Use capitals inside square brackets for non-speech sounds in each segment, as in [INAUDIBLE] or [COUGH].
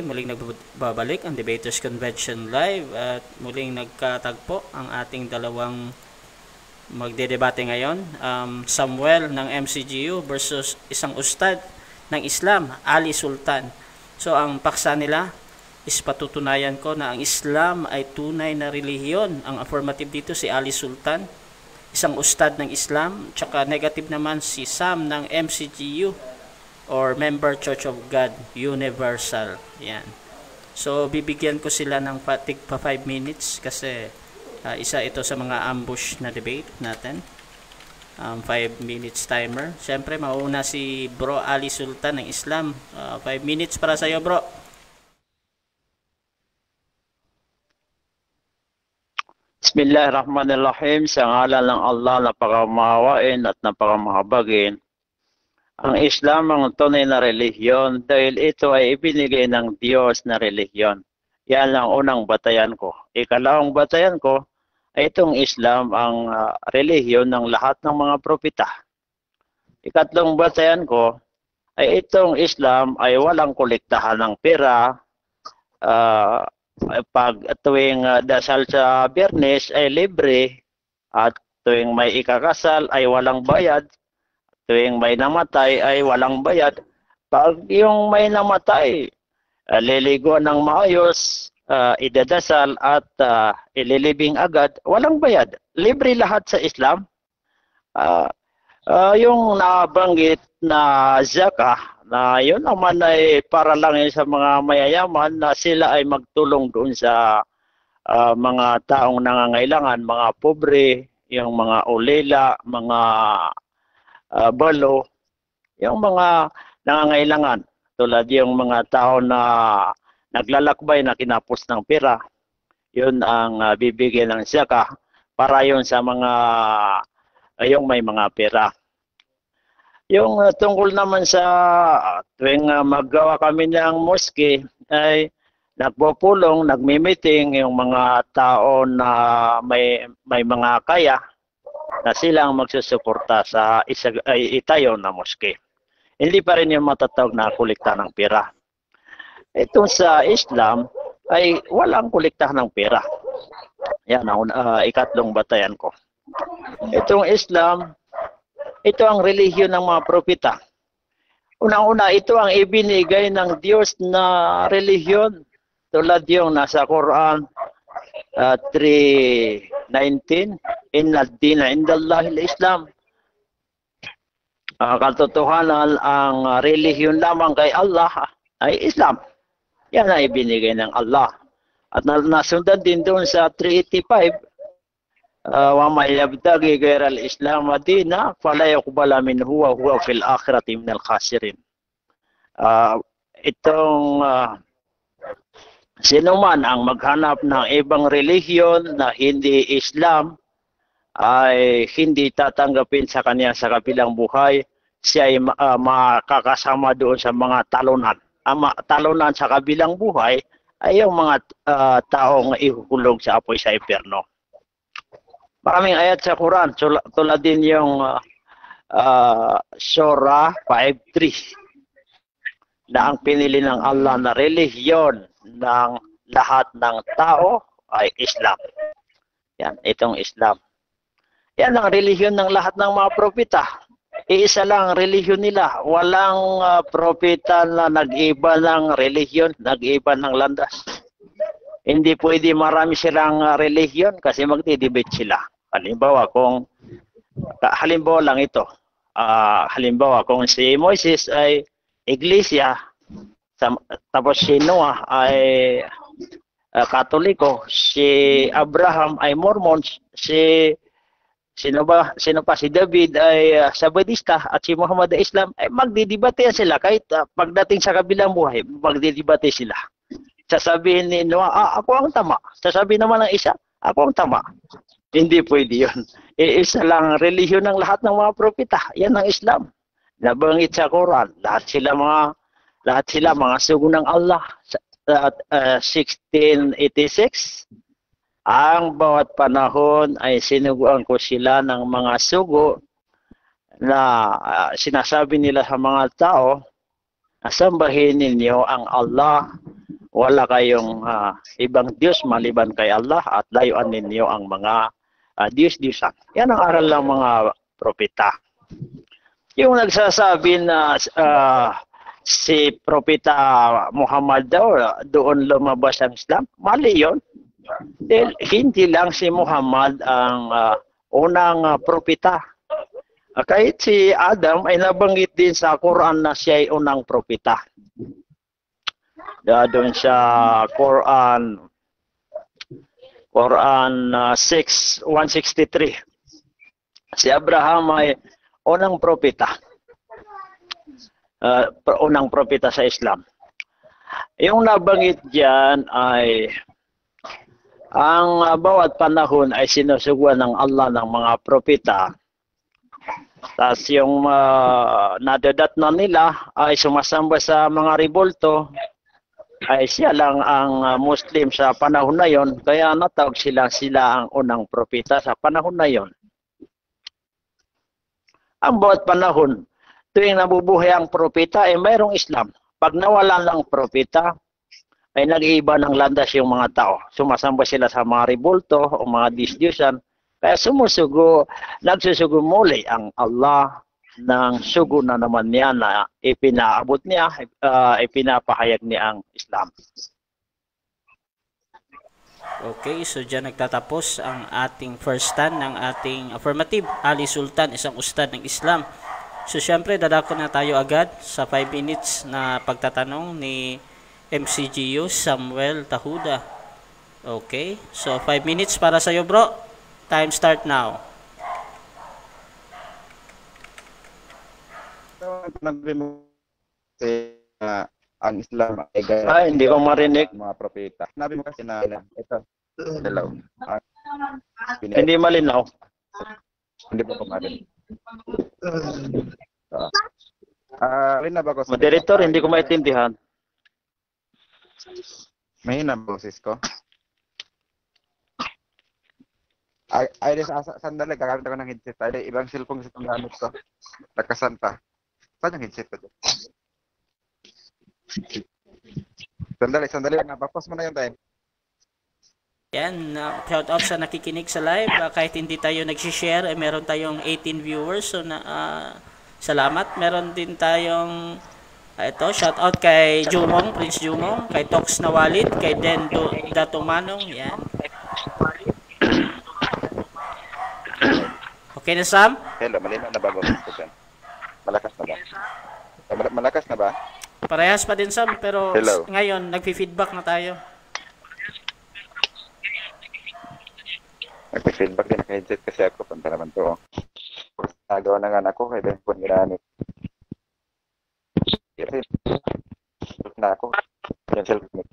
Muling nagbabalik ang Debaters Convention Live at muling nagkatagpo ang ating dalawang magdedebate ngayon. Um, Samuel ng MCGU versus isang ustad ng Islam, Ali Sultan. So ang paksa nila is patutunayan ko na ang Islam ay tunay na relihiyon. Ang affirmative dito si Ali Sultan, isang ustad ng Islam. Tsaka negative naman si Sam ng MCGU or Member Church of God Universal. Yan. So, bibigyan ko sila ng patig pa 5 minutes kasi uh, isa ito sa mga ambush na debate natin. 5 um, minutes timer. Siyempre, mauna si Bro Ali Sultan ng Islam. 5 uh, minutes para sa iyo, bro. Bismillahirrahmanirrahim. Sa ngalan ng Allah, napakamahawain at napakamahabagin ang Islam ang tunay na relihiyon dahil ito ay ibinigay ng Diyos na relihiyon. Yan ang unang batayan ko. Ikalawang batayan ko ay itong Islam ang uh, relihiyon ng lahat ng mga propeta. Ikatlong batayan ko ay itong Islam ay walang kolektahan ng pera. Uh, pag tuwing uh, dasal sa biyernes ay libre at tuwing may ikakasal ay walang bayad tuwing may namatay ay walang bayad. Pag yung may namatay, uh, liligo ng maayos, uh, idadasal at uh, ililibing agad, walang bayad. Libre lahat sa Islam. Uh, uh, yung nabanggit na zakah, na yun naman ay para lang sa mga mayayaman na sila ay magtulong doon sa uh, mga taong nangangailangan, mga pobre, yung mga ulila, mga uh, balo, yung mga nangangailangan tulad yung mga tao na naglalakbay na kinapos ng pera, yun ang uh, bibigyan ng siyaka para yun sa mga uh, yung may mga pera. Yung uh, tungkol naman sa tuwing uh, maggawa kami ng mosque ay nagpupulong, nagmi-meeting yung mga tao na may may mga kaya na silang magsusuporta sa isa, ay, itayo na moske. Hindi pa rin yung matatawag na kolekta ng pera. Ito sa Islam ay walang kolekta ng pera. Yan ang uh, ikatlong batayan ko. Itong Islam, ito ang relihiyon ng mga propeta. Unang-una, ito ang ibinigay ng Diyos na relihiyon tulad yung nasa Quran uh, 3.19 Inna dina indallahi islam uh, katotohanan ang relihiyon lamang kay Allah ay Islam. Yan ay binigay ng Allah. At nasundan din doon sa 385, uh, may yabtagi gair al-Islam dina fala yuqbala min huwa huwa fil akhirati min al-khasirin. Uh, itong uh, sino man ang maghanap ng ibang relihiyon na hindi Islam ay hindi tatanggapin sa kanya sa kabilang buhay, siya ay uh, makakasama doon sa mga talunan. Ang talunan sa kabilang buhay ay yung mga uh, taong ihukulong sa apoy sa impyerno. Maraming ayat sa Quran, tulad din yung uh, Surah 5.3 na ang pinili ng Allah na relihiyon ng lahat ng tao ay Islam. Yan, itong Islam. Yan ang relihiyon ng lahat ng mga propeta. Iisa lang ang relihiyon nila. Walang uh, propeta na nag-iba ng relihiyon, nag-iba ng landas. Hindi pwede marami silang uh, relihiyon kasi magdidebate sila. Halimbawa, kung halimbawa lang ito. Uh, halimbawa, kung si Moises ay iglesia, tapos si Noah ay uh, katoliko, si Abraham ay Mormon, si Sino ba sino pa si David ay uh, Sabadista at si Muhammad ay Islam ay magdidebate sila kahit uh, pagdating sa kabilang buhay magdidebate sila. Sasabihin ni Noah, ah, ako ang tama. Sasabihin naman ng isa, ako ang tama. Hindi pwede yun. Iisa lang relihiyon ng lahat ng mga propeta. Yan ang Islam. Nabanggit sa Quran. Lahat sila mga lahat sila mga sugo ng Allah. At uh, 1686 ang bawat panahon ay sinuguan ko sila ng mga sugo na uh, sinasabi nila sa mga tao Sambahin ninyo ang Allah. Wala kayong uh, ibang Diyos maliban kay Allah at layuan ninyo ang mga uh, Diyos-Diyosan. Yan ang aral ng mga propeta. Yung nagsasabi na uh, si Propeta Muhammad daw doon lumabas ang Islam, mali yun. Dahil hindi lang si Muhammad ang uh, unang uh, propeta. Uh, kahit si Adam ay nabanggit din sa Quran na siya ay unang propeta. Doon sa Quran Quran uh, 6 163. Si Abraham ay unang propeta. Uh, unang propeta sa Islam. Yung nabanggit diyan ay ang bawat panahon ay sinusuguan ng Allah ng mga propeta. Tapos yung uh, nadadat na nila ay sumasamba sa mga revolto ay siya lang ang uh, Muslim sa panahon na yon kaya natawag sila sila ang unang propeta sa panahon na yon. Ang bawat panahon, tuwing nabubuhay ang propeta ay mayroong Islam. Pag nawalan ng propeta, ay nag-iiba ng landas yung mga tao. Sumasamba sila sa mga revolto o mga disdyusan. Kaya sumusugo, nagsusugo muli ang Allah ng sugo na naman niya na ipinaabot niya, uh, ipinapahayag niya ang Islam. Okay, so dyan nagtatapos ang ating first stand ng ating affirmative. Ali Sultan, isang ustad ng Islam. So syempre, dadako na tayo agad sa 5 minutes na pagtatanong ni MCGU Samuel Tahuda. Okay, so 5 minutes para sa iyo bro. Time start now. Ang Islam ay gaya ah, hindi ko marinig. mga propeta. Nabi mo kasi na ito. Hello. Uh, hindi malinaw. Hindi po ko marinig. Uh, uh, ba ko Moderator, hindi ko maintindihan. Mahina boses ko. Ay, ay, sa, sandali, gagamit ako ng headset. Ay, ibang cellphone sa gamit ko. Nakasan pa. Saan yung headset ko? Sandali, sandali lang. Papos mo na yung time. Yan, uh, shout out sa nakikinig sa live. Uh, kahit hindi tayo nag-share, eh, meron tayong 18 viewers. So, na, uh, salamat. Meron din tayong ito, shout out kay Jumong, Prince Jumong, kay Tox Nawalid, kay Den Do, Datumanong, yan. Okay na, Sam? Hello, malinaw na ba ba Malakas na ba? Mal- malakas na ba? Parehas pa din, Sam, pero Hello. ngayon, nagfi-feedback na tayo. Nagpi-feedback din naka-headset kasi ako. Punta naman to. Nagawa ng anak ko, kaya po ginamit. Kasi, na ako. Yan cellphone.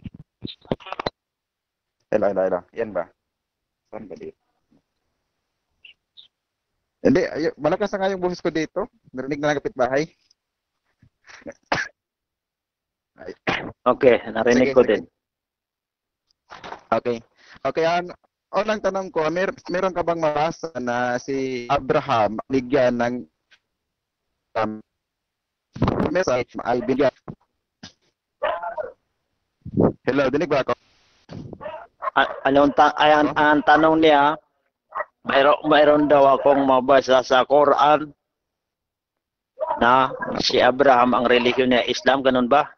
Hello, hello, hello. Yan ba? Saan ba dito? Hindi, ay, malakas na nga yung boses ko dito. Narinig na lang kapitbahay. okay, narinig sige, ko sige. din. Okay. Okay, an o lang tanong ko, mer meron ka bang mabasa na si Abraham bigyan ng um, message ay bigyan. Hello, dinig ba ako? A- anong ta ayan, ang tanong niya, mayroon, mayroon daw akong mabasa sa Quran na si Abraham ang relihiyon niya Islam, ganun ba?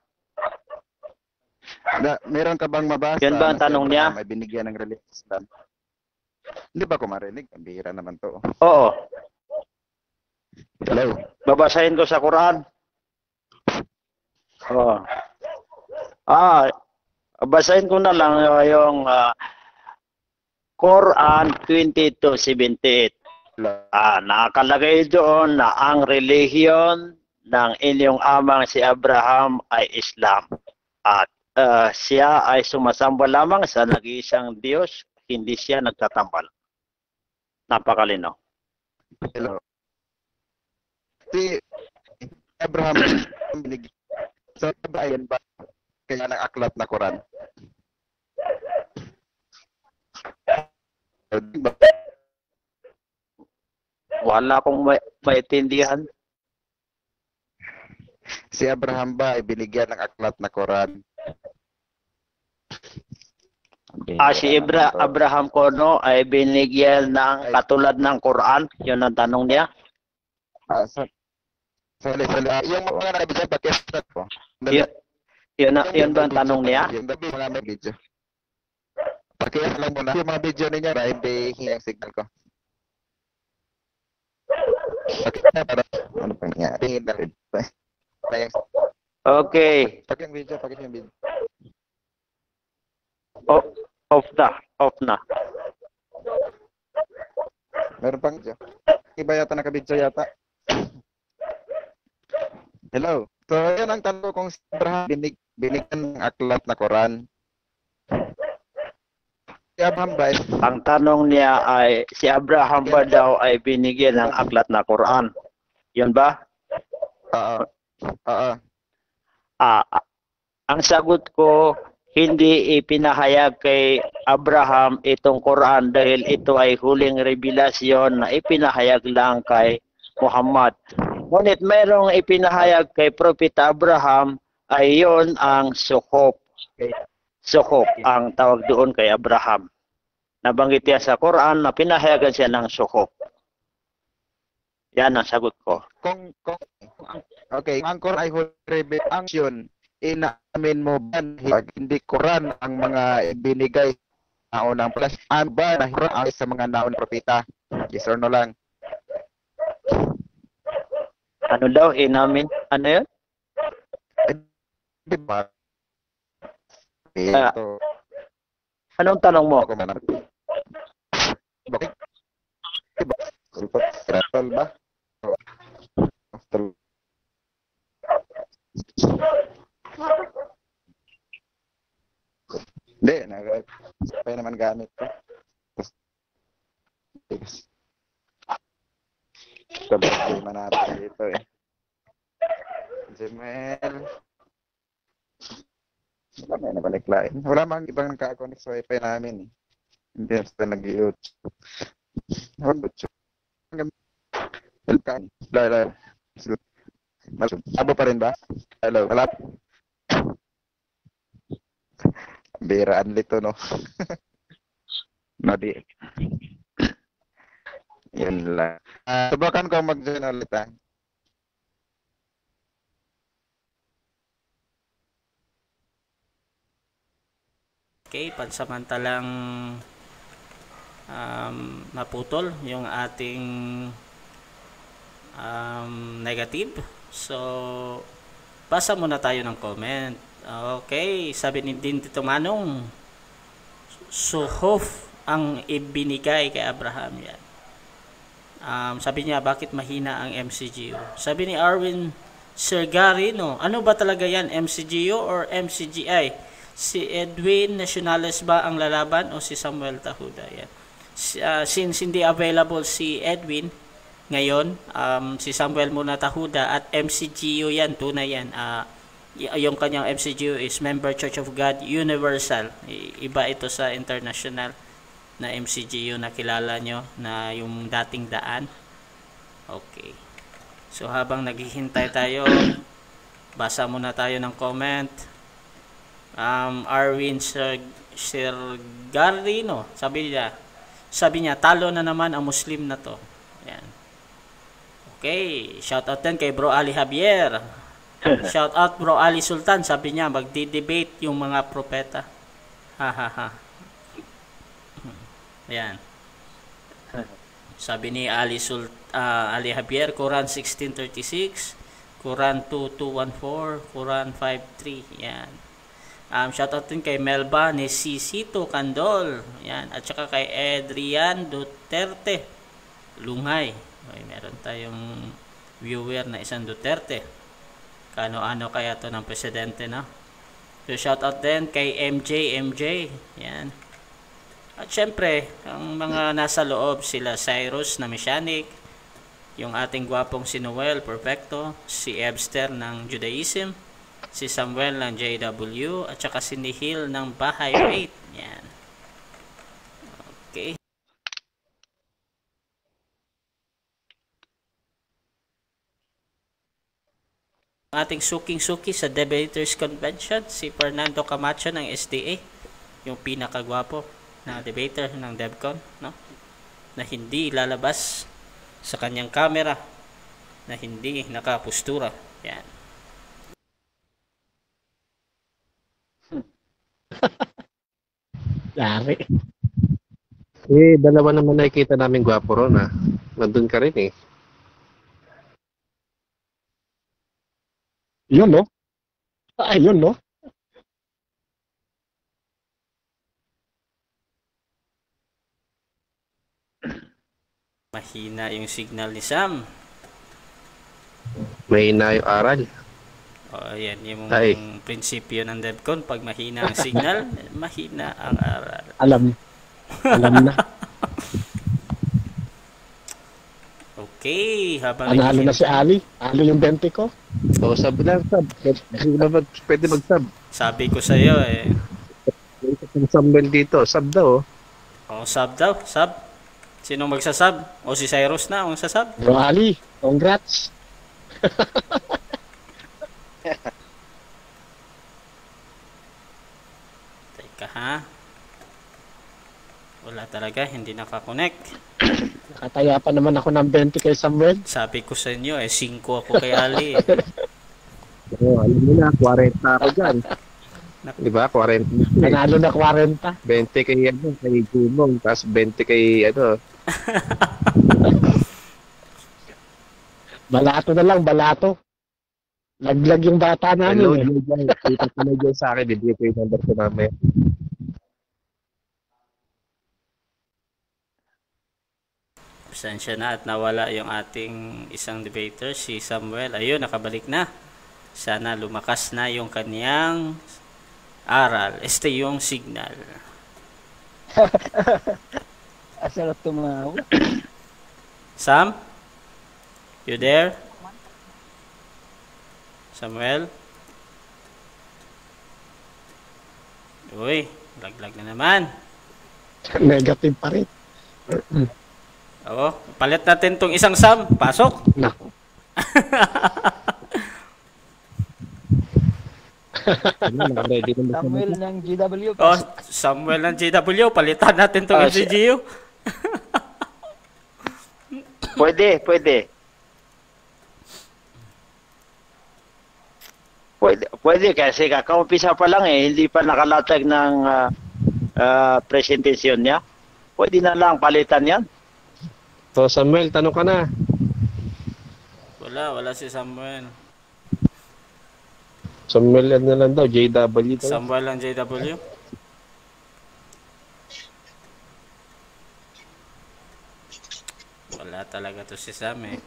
Na, meron ka bang mabasa? Yan ba ang tanong si niya? May binigyan ng relihiyon Islam. Hindi ba ko marinig? Ang bihira naman to. Oo. Hello? Babasahin ko sa Quran. Oh. Ah, basahin ko na lang yung uh, Quran 22:78. Ah, nakalagay doon na ang relihiyon ng inyong amang si Abraham ay Islam. At uh, siya ay sumasamba lamang sa nag-iisang Diyos, hindi siya nagtatambal. Napakalino. Hello. Si Abraham sa bayan ba kaya ng aklat na Quran? Wala akong may, maintindihan. si Abraham ba ay binigyan ng aklat na Quran? Ah, si Ibra, Abraham Kono ay binigyan ng katulad ng Quran. Yun ang tanong niya. Ah, sa Sali, sali. Ah, yung mga nabigyan, bakit po? Yun, yun, ang- yun ba ang tanong niya? Yung dabi mga may video. Pakias lang muna. Yung mga video ninyo, na hindi hiyang signal ko. Pakita para ano pa nga. Tingin na rin. Sayang. Okay. Pag yung video, pag yung video. O, off na. Off na. Meron pang video. Iba yata nakabidyo yata. Hello. So, yan ang tanong kung si Abraham binig, binigyan ng aklat na Quran. Si Abraham ba Ang tanong niya ay, si Abraham ba daw ay binigyan ng aklat na Quran? Yun ba? Oo. Oo. Ah, ah, ang sagot ko, hindi ipinahayag kay Abraham itong Quran dahil ito ay huling revelasyon na ipinahayag lang kay Muhammad. Ngunit mayroong ipinahayag kay Propeta Abraham ay yon ang suhop. Suhop ang tawag doon kay Abraham. Nabanggit niya sa Quran na pinahayagan siya ng suhop. Yan ang sagot ko. Kung, kung, okay, ang Quran ay holy revelation, inaamin mo ba na hindi Quran ang mga binigay na unang plus, ano ba na ang sa mga naon propeta? Yes or no lang? Ano daw inamin? Ano yun? Di ba? Ah. Ito. Anong tanong mo? Ako man. Bakit? Diba? Sulpat, ba? After Hindi, nag pa naman gamit ko. Tapos, tigas. Problema natin dito eh. Gmail. Wala may nabaliklain. Wala mang ibang naka-connect sa wifi namin eh. Hindi basta nag-YouTube. Wala YouTube. Welcome. Hello, hello. Abo pa rin ba? Hello, wala. Biraan lito, no? [LAUGHS] no, di. Yun lang. Ah, subukan ko mag-join ulit, ah. Okay, pansamantalang um, naputol yung ating um, negative. So, basa muna tayo ng comment. Okay, sabi ni din Tito Manong, suhof ang ibinigay kay Abraham yan. Um, sabi niya, bakit mahina ang MCGO? Sabi ni Arwin Sergarino, ano ba talaga yan, MCGO or MCGI? Si Edwin Nationales ba ang lalaban o si Samuel Tahuda? Yan. Ah, since hindi available si Edwin ngayon, um, si Samuel muna Tahuda at MCGO yan, tunay yan. Y- yung kanyang MCGO is Member Church of God Universal. Iba ito sa international na MCGO na kilala nyo na yung dating daan. Okay. So habang naghihintay tayo, basa muna tayo ng comment. Um, Arwin Sir, Sergarino, sabi niya, sabi niya, talo na naman ang Muslim na to. Okay, shout out din kay Bro Ali Javier. [LAUGHS] Shout out Bro Ali Sultan, sabi niya, magdi-debate yung mga propeta. Ha ha ha. Ayan. Sabi ni Ali Sul ah, Ali Javier, Quran 1636, Quran 2214, Quran 53. Yan. Um, shoutout din kay Melba ni Sisito Candol. Yan. At saka kay Adrian Duterte Lungay. Okay, meron tayong viewer na isang Duterte. Kano-ano kaya to ng presidente, no? So, shoutout din kay MJ MJ. Yan. At syempre, ang mga nasa loob sila Cyrus na mechanic, yung ating gwapong si Noel Perfecto, si Ebster ng Judaism, si Samuel ng JW, at saka si Nihil ng Bahay Faith. Yan. Okay. Ang ating suking-suki sa Debaters Convention, si Fernando Camacho ng SDA, yung pinakagwapo na debater ng DevCon, no? Na hindi lalabas sa kanyang camera, na hindi nakapustura. Yan. [LAUGHS] Yari. Eh, dalawa naman nakikita namin gwapo ron ah. Nandun ka rin eh. Yun no? Ah, yun no? Mahina yung signal ni Sam. May na yung aral. O, yan yung Ay. prinsipyo ng DevCon. Pag mahina ang signal, [LAUGHS] mahina ang aral. Alam. Alam na. [LAUGHS] Okay, habang Analo na si Ali. Ali yung 20 ko. O, sub lang, sub. Pwede na mag, pwede mag-sub. Sabi ko sa iyo eh. Yung Samuel dito, sub daw. oh. O, sub daw, sub. Sino magsasub? O si Cyrus na ang sasub? Bro Ali, congrats. [LAUGHS] Teka ha. Wala talaga, hindi nakakonect. [COUGHS] Nakataya pa naman ako ng 20 kay Samuel. Sabi ko sa inyo, eh, 5 ako kay Ali. eh. [LAUGHS] Oo, alam mo na, 40 ako dyan. Di ba? 40. Nanalo na 40. 20 kay, ano, kay Gumong, tapos 20 kay, ano. [LAUGHS] balato na lang, balato. Laglag yung bata namin. Hello, eh. Kita ko na Joy sa akin. Bibigay ko yung number ko mamaya. Pasensya na at nawala yung ating isang debater, si Samuel. Ayun, nakabalik na. Sana lumakas na yung kanyang aral. Este yung signal. [LAUGHS] Asarap tumawa. Sam? You there? Samuel? Uy, laglag na naman. Negative pa rin. [CLEARS THROAT] Oo, palit natin tong isang Sam. Pasok. Nako. Samuel ng GW. Oh, Samuel ng JW, palitan natin tong Ah, LGGU. Pwede, pwede. Pwede, pwede kasi kakaumpisa pa lang eh, hindi pa nakalatag ng ah, ah, presentasyon niya. Pwede na lang palitan yan. So Samuel, tanong ka na. Wala, wala si Samuel. Samuel ano na lang daw, JW daw. Samuel ng JW. Wala talaga to si Sam eh.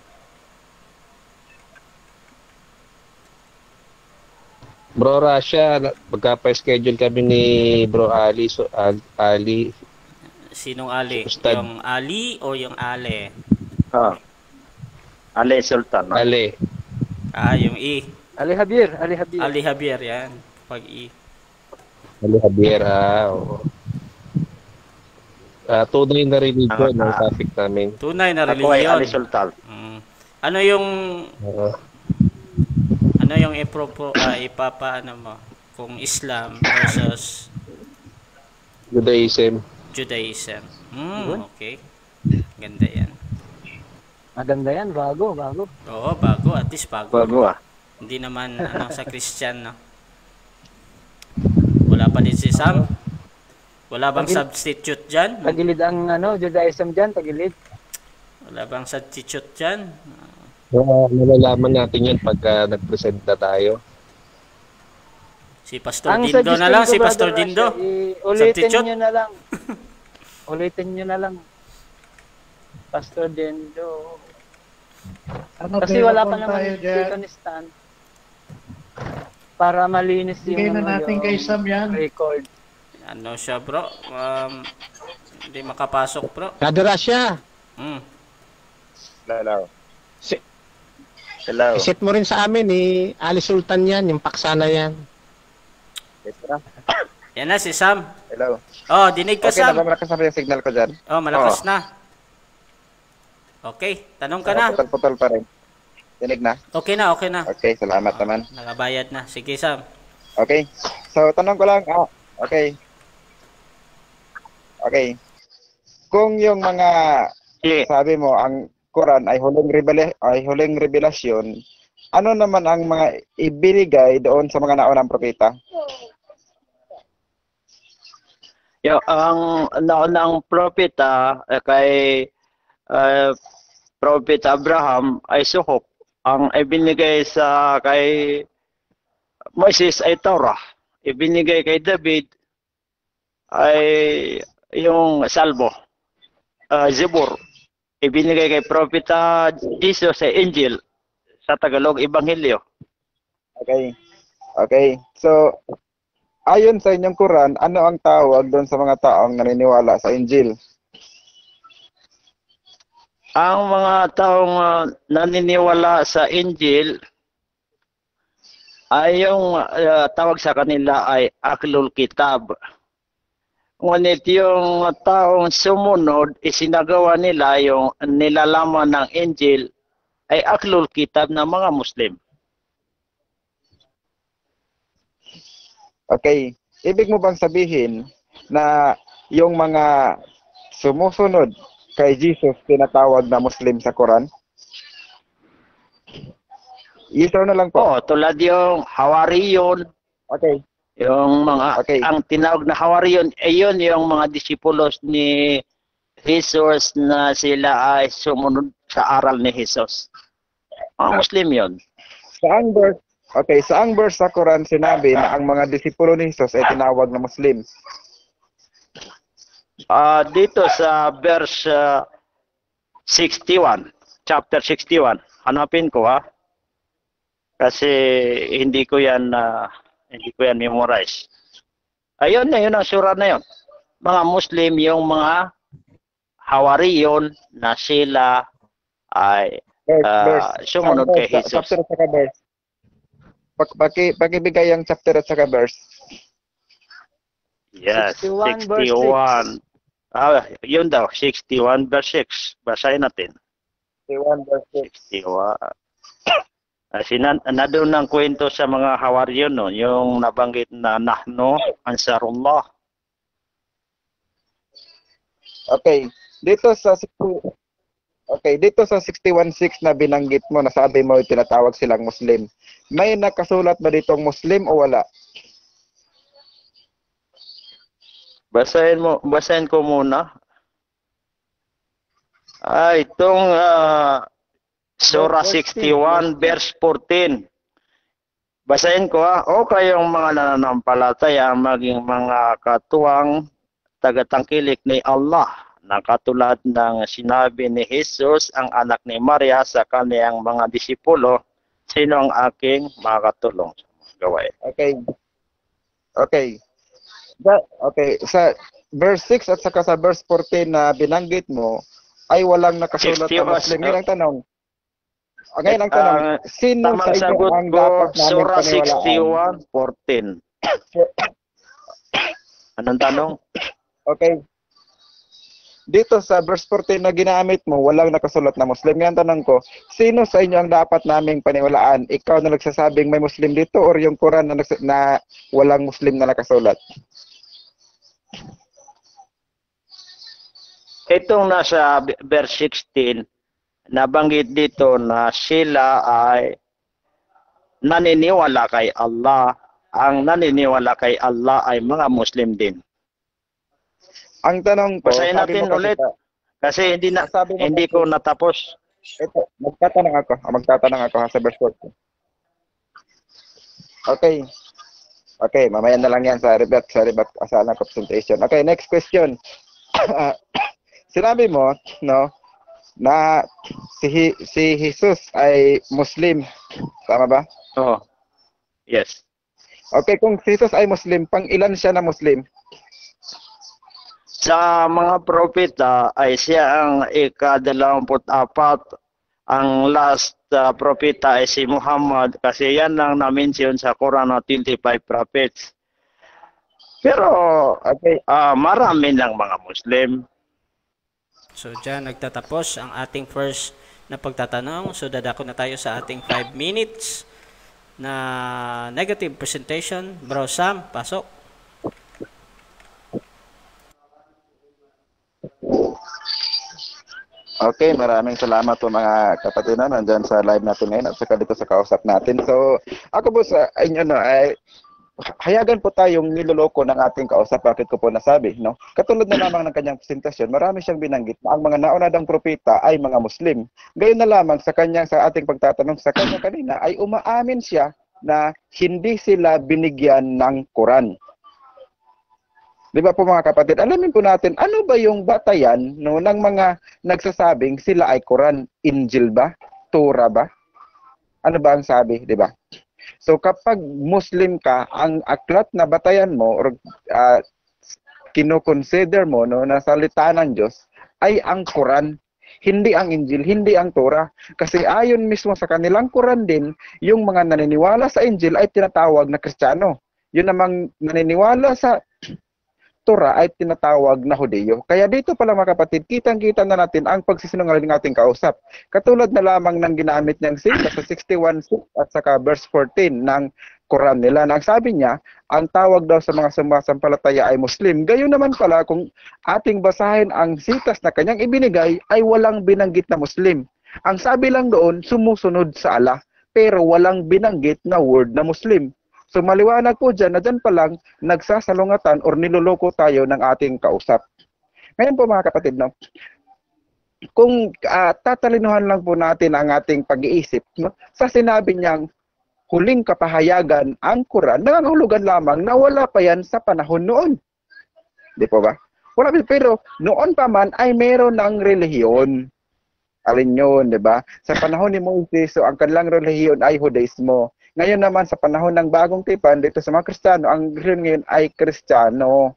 Bro Rasha, magkapa-schedule kami ni Bro Ali. So, Al- Ali, Sinong Ali? Ustad. Yung Ali o yung Ale? Ah. Ale Sultan. no? Ali. Ah, yung I. Ali Javier, Ali Javier. Ali Javier yan. Pag I. Ali Javier, ah, oo. Ah, tunay na religion Ah, ang ah. topic namin. Tunay na Ako ay Ali. Sultan. Mm. Ano yung Oo. ano yung ipropo ah, ipapa ano mo kung Islam versus Judaism. Judaism. Hmm, Yun. okay. Ganda yan. Maganda yan, bago, bago. Oo, bago. At least bago. Bago ah. Hindi naman [LAUGHS] ano sa Christian, no? Wala pa din si Sam? Wala bang Tagil- substitute dyan? Tagilid ang ano, Judaism dyan, tagilid. Wala bang substitute dyan? Uh, nalalaman natin yan pagka nag-present na tayo. Si Pastor Ang Dindo na lang, ko, si Brother Pastor Rasha, Dindo. i- ulitin Substitute? nyo na lang. ulitin nyo na lang. Pastor Dindo. Ano, Kasi wala pa naman tayo dyan. dito ni Stan. Para malinis yung, Bigay na ano, natin yung kay Sam yan. record. Ano siya, bro? Um, hindi makapasok, bro. Brother Rasha, Hmm. Hello. Si- Hello. isit mo rin sa amin eh. Ali Sultan yan, yung paksa na yan. Yan na, si Sam. Hello. Oh, dinig ka, Okay, Sam. nagmamalakas na ba yung signal ko dyan? Oh, malakas na. Okay, tanong ka na. Putol-putol pa rin. Tinig na? Okay na, okay na. Okay, salamat naman. Nakabayad na. Sige, Sam. Okay. So, tanong ko lang, ah, okay. Okay. Kung yung mga Sige. sabi mo ang Quran ay huling rebela ay huling revelasyon, ano naman ang mga ibinigay doon sa mga naunang propeta? Yo, ang naunang propeta eh, kay eh, Prophet Abraham ay suhop. Ang ibinigay sa kay Moses ay Torah. Ibinigay kay David ay yung salbo. Uh, Zebur. Ibinigay kay Propeta Jesus ay Angel. Sa Tagalog, Ebanghelyo. Okay. Okay. So, ayon sa inyong Quran, ano ang tawag doon sa mga taong naniniwala sa Injil? Ang mga taong uh, naniniwala sa Injil ay yung uh, tawag sa kanila ay Aklul Kitab. Ngunit yung taong sumunod, isinagawa nila yung nilalaman ng Injil ay Aklul Kitab ng mga Muslim. Okay. Ibig mo bang sabihin na yung mga sumusunod kay Jesus tinatawag na Muslim sa Quran? Yes or no lang po? Oo, tulad yung Hawariyon, Okay. yung mga, Okay. ang tinawag na Hawariyon, ay yun yung mga disipulos ni Jesus na sila ay sumunod sa aral ni Jesus. Mga Muslim yun. Saang verse? Okay, saang verse sa Quran sinabi na ang mga disipulo ni Jesus ay tinawag na Muslim? Ah, dito sa verse ah, 61, chapter 61. Hanapin ko ha. Kasi hindi ko yan ah, hindi ko yan memorize. Ayun na yun ang sura na yun. Mga Muslim yung mga Hawariyon na sila ay Verse, verse. sumunod kay? Jesus. Chapter verse. Pag, paki, pakibigay ang chapter at saka verse. yes, 61 verse 61. Ah, yun daw, 61 verse 6. Basahin natin. 61 verse 6. Iwa. Kasi na, na doon ang kwento sa mga hawaryo no, yung nabanggit na nahno ansarullah. Okay. Dito sa 60 Okay, dito sa 61.6 na binanggit mo, nasabi mo tinatawag silang Muslim. May nakasulat ba ditong Muslim o wala? Basahin mo, basahin ko muna. Ah, itong ah, Surah 61 verse 14. Basahin ko ha. O kayong mga nananampalataya maging mga katuwang tagatangkilik ni Allah na katulad ng sinabi ni Jesus ang anak ni Maria sa kaniyang mga disipulo, sino ang aking makakatulong sa mga gawain. Okay. Okay. That, okay, sa verse 6 at saka sa verse 14 na binanggit mo, ay walang nakasulat 60 na Muslim. Ngayon ang tanong. Ngayon ang tanong, Ang sino sa inyo ang dapat namin paniwalaan? 61, 14. [COUGHS] Anong tanong? Okay. Dito sa verse 14 na ginamit mo, walang nakasulat na Muslim. Ngayon tanong ko, sino sa inyo ang dapat naming paniwalaan? Ikaw na nagsasabing may Muslim dito or yung Quran na, nags- na walang Muslim na nakasulat? Itong nasa verse 16, nabanggit dito na sila ay naniniwala kay Allah. Ang naniniwala kay Allah ay mga Muslim din. Ang tanong ko, Basahin natin kasi ulit. Kasi hindi na sabi mo hindi ko natapos. Ito, magtatanong ako. Ah, Magtatanong ako ha, sa verse 14. Okay. Okay, mamaya na lang yan sa rebut, sa rebut, sa anak presentation. Okay, next question. [COUGHS] Sinabi mo, no, na si, si Jesus ay Muslim. Tama ba? Oh. Yes. Okay, kung si Jesus ay Muslim, pang ilan siya na Muslim? Sa mga propeta ay siya ang ika-24. Ang last uh, propeta ay si Muhammad kasi yan lang na-mention sa Quran na 25 prophets. Pero Okay, ah, marami ng mga Muslim. So dyan nagtatapos ang ating first na pagtatanong. So dadako na tayo sa ating 5 minutes na negative presentation. Bro Sam, pasok. Okay, maraming salamat po mga kapatid na nandyan sa live natin ngayon at saka dito sa kausap natin. So, ako po sa inyo no, ay hayagan po tayong niloloko ng ating kausap. Bakit ko po nasabi, no? Katulad na lamang ng kanyang presentasyon, marami siyang binanggit na ang mga naunadang propeta ay mga Muslim. Gayon na lamang sa kanyang sa ating pagtatanong sa kanya kanina ay umaamin siya na hindi sila binigyan ng Quran. Di ba po mga kapatid, alamin po natin, ano ba yung batayan no, ng mga nagsasabing sila ay Quran, Injil ba? Torah ba? Ano ba ang sabi, di ba? So kapag Muslim ka, ang aklat na batayan mo or uh, kinoconsider mo no, na salita ng Diyos ay ang Quran, hindi ang Injil, hindi ang Torah. Kasi ayon mismo sa kanilang Quran din, yung mga naniniwala sa Injil ay tinatawag na Kristiyano. Yun namang naniniwala sa Torah ay tinatawag na Hudeo. Kaya dito pala mga kapatid, kitang-kita na natin ang pagsisinungaling ng ating kausap. Katulad na lamang ng ginamit niyang sila sa 61.6 at saka verse 14 ng Quran nila. Nang sabi niya, ang tawag daw sa mga sumasampalataya ay Muslim. Gayon naman pala kung ating basahin ang sitas na kanyang ibinigay ay walang binanggit na Muslim. Ang sabi lang doon, sumusunod sa Allah. Pero walang binanggit na word na Muslim. So maliwanag po dyan na dyan pa lang nagsasalungatan or niloloko tayo ng ating kausap. Ngayon po mga kapatid, no, kung uh, tatalinuhan lang po natin ang ating pag-iisip, no, sa sinabi niyang huling kapahayagan ang Quran, nangangahulugan lamang na wala pa yan sa panahon noon. Di po ba? Wala pero noon pa man ay meron ng relihiyon. Alin yun, di ba? Sa panahon ni Moses, so ang kanilang relihiyon ay Judaismo. Ngayon naman sa panahon ng bagong tipan dito sa mga Kristiyano, ang reliyon ngayon ay Kristiyano.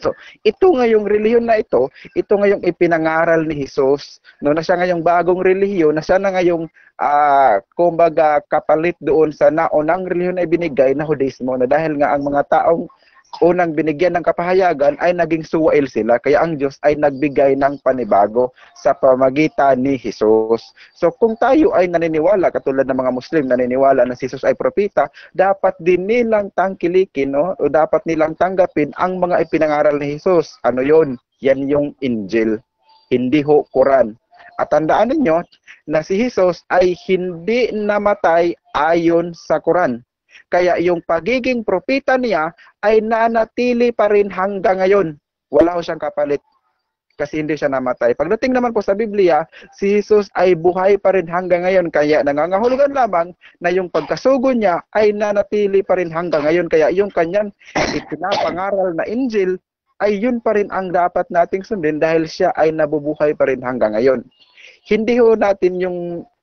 So, ito ngayong reliyon na ito, ito ngayong ipinangaral ni Jesus, no, na siya ngayong bagong reliyon, na siya na ngayong, uh, kumbaga, kapalit doon sa naunang reliyon na ibinigay na Hudismo, na dahil nga ang mga taong unang binigyan ng kapahayagan ay naging suwail sila. Kaya ang Diyos ay nagbigay ng panibago sa pamagitan ni Jesus. So kung tayo ay naniniwala, katulad ng mga Muslim naniniwala na si Jesus ay propeta, dapat din nilang tangkilikin no? o dapat nilang tanggapin ang mga ipinangaral ni Jesus. Ano yon? Yan yung Injil. Hindi ho Quran. At tandaan ninyo na si Jesus ay hindi namatay ayon sa Quran kaya yung pagiging propeta niya ay nanatili pa rin hanggang ngayon. Wala ko siyang kapalit kasi hindi siya namatay. Pagdating naman po sa Biblia, si Jesus ay buhay pa rin hanggang ngayon. Kaya nangangahulugan lamang na yung pagkasugo niya ay nanatili pa rin hanggang ngayon. Kaya yung kanyang ipinapangaral na Injil ay yun pa rin ang dapat nating sundin dahil siya ay nabubuhay pa rin hanggang ngayon. Hindi ho natin yung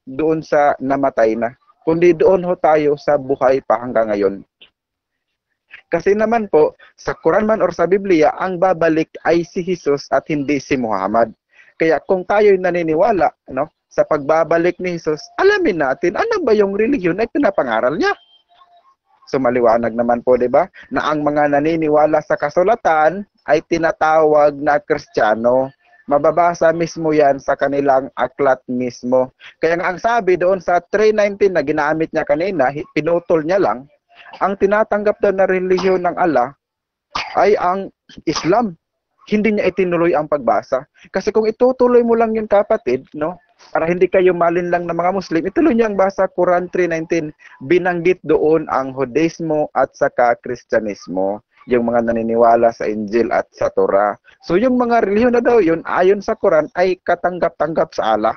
doon sa namatay na kundi doon ho tayo sa buhay pa hanggang ngayon. Kasi naman po, sa Quran man or sa Biblia, ang babalik ay si Jesus at hindi si Muhammad. Kaya kung tayo naniniwala no, sa pagbabalik ni Jesus, alamin natin ano ba yung religion na pinapangaral niya. So maliwanag naman po, 'di ba, na ang mga naniniwala sa kasulatan ay tinatawag na Kristiyano mababasa mismo yan sa kanilang aklat mismo. Kaya nga ang sabi doon sa 319 na ginamit niya kanina, pinutol niya lang, ang tinatanggap daw na relihiyon ng Allah ay ang Islam. Hindi niya itinuloy ang pagbasa. Kasi kung itutuloy mo lang yung kapatid, no, para hindi kayo malin lang ng mga Muslim, ituloy niya ang basa Quran 3.19. Binanggit doon ang Judaismo at saka Kristyanismo yung mga naniniwala sa Injil at sa Torah. So yung mga relihiyon na daw yun, ayon sa Quran, ay katanggap-tanggap sa Allah.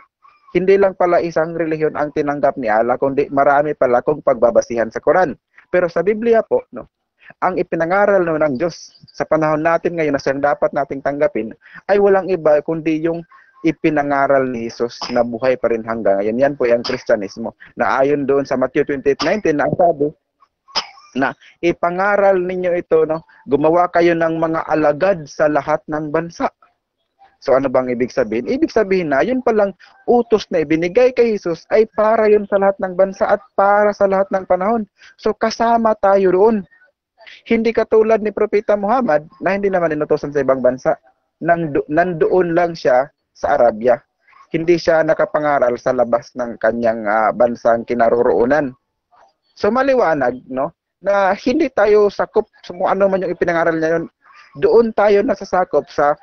Hindi lang pala isang relihiyon ang tinanggap ni Allah, kundi marami pala kung pagbabasihan sa Quran. Pero sa Biblia po, no, ang ipinangaral no ng Diyos sa panahon natin ngayon na siyang dapat nating tanggapin ay walang iba kundi yung ipinangaral ni Jesus na buhay pa rin hanggang ngayon. Yan po yung Kristyanismo. Na ayon doon sa Matthew 28:19 na ang sabi, na ipangaral ninyo ito, no? gumawa kayo ng mga alagad sa lahat ng bansa. So ano bang ibig sabihin? Ibig sabihin na yun palang utos na ibinigay kay Jesus ay para yun sa lahat ng bansa at para sa lahat ng panahon. So kasama tayo roon. Hindi katulad ni Propeta Muhammad na hindi naman inutosan sa ibang bansa. Nang, nandoon lang siya sa Arabia. hindi siya nakapangaral sa labas ng kanyang ah, bansang kinaroroonan. So maliwanag, no, na hindi tayo sakop sa kung ano man yung ipinangaral niya yun. Doon tayo nasasakop sa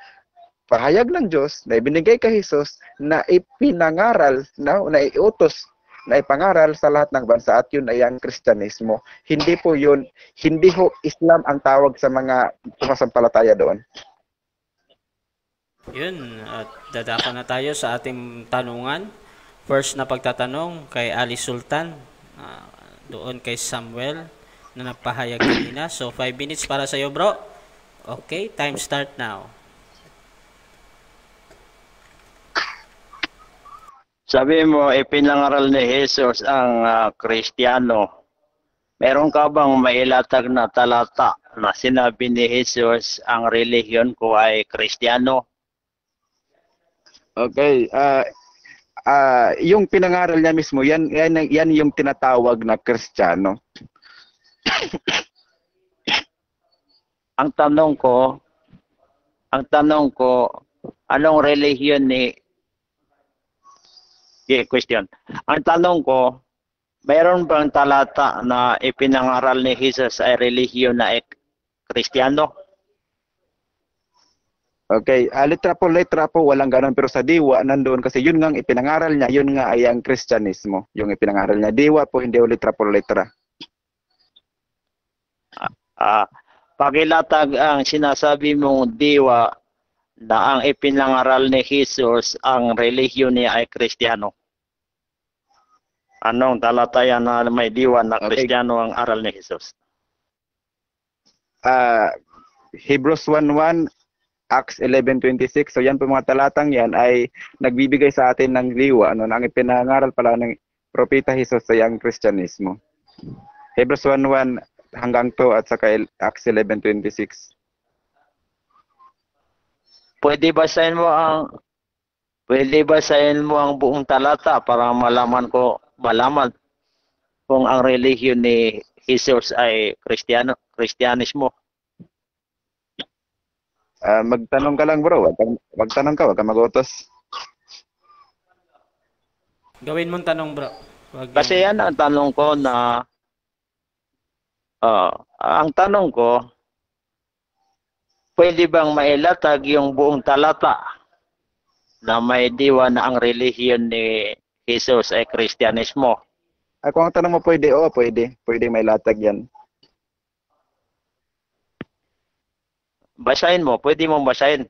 pahayag ng Diyos na ibinigay kay Jesus na ipinangaral, na, na iutos na ipangaral sa lahat ng bansa at yun ay ang Kristyanismo. Hindi po yun, hindi ho Islam ang tawag sa mga sumasampalataya doon. Yun, at dadako na tayo sa ating tanungan. First na pagtatanong kay Ali Sultan, ah, doon kay Samuel na nagpahayag kanina. So, 5 minutes para sa iyo, bro. Okay, time start now. Sabi mo, ipinangaral ni Jesus ang ah, Kristiyano. Meron ka bang mailatag na talata na sinabi ni Jesus ang relihiyon ko ay Kristiyano? Okay, ah ah, yung pinangaral niya mismo, yan, yan, yan yung tinatawag na Kristiyano. Ang tanong ko, ang tanong ko, anong relihiyon ni Yeah, question. Ang tanong ko, mayroon bang talata na ipinangaral ni Jesus ay relihiyon na ek- Kristiyano? Okay, ah, letra po letra po walang ganun pero sa diwa nandoon kasi yun nga ang ipinangaral niya, yun nga ay ang Kristyanismo. Yung ipinangaral niya diwa po hindi o letra po letra. Ah, pakilatag ang sinasabi mong diwa na ang ipinangaral ni Jesus ang relihiyon niya ay Kristiyano. Anong talatayan na may diwa na. Kristiyano ang aral ni Jesus? Ah, Hebrews 1:1 Acts 11:26. So yan po mga talatang yan ay nagbibigay sa atin ng diwa ano na ang ipinangaral pala ng propeta Jesus ay ang Kristyanismo. Hebrews 1:1 hanggang 2 at saka Acts 11:26. Pwede basahin mo ang Pwede basahin mo ang buong talata para malaman ko malaman kung ang relihiyon ni Jesus ay Kristiyano, Kristyanismo. Ah, magtanong ka lang bro, magtanong ka, wag kang magutos. Gawin mong tanong, bro. Wag Kasi yan ang tanong ko na ah, ang tanong ko pwede bang mailatag yung buong talata na may diwa na ang relihiyon ni Jesus ay Kristyanismo? Ah, kung ang tanong mo pwede, oo, pwede. Pwede may latag yan. Basahin mo, pwede mong basahin.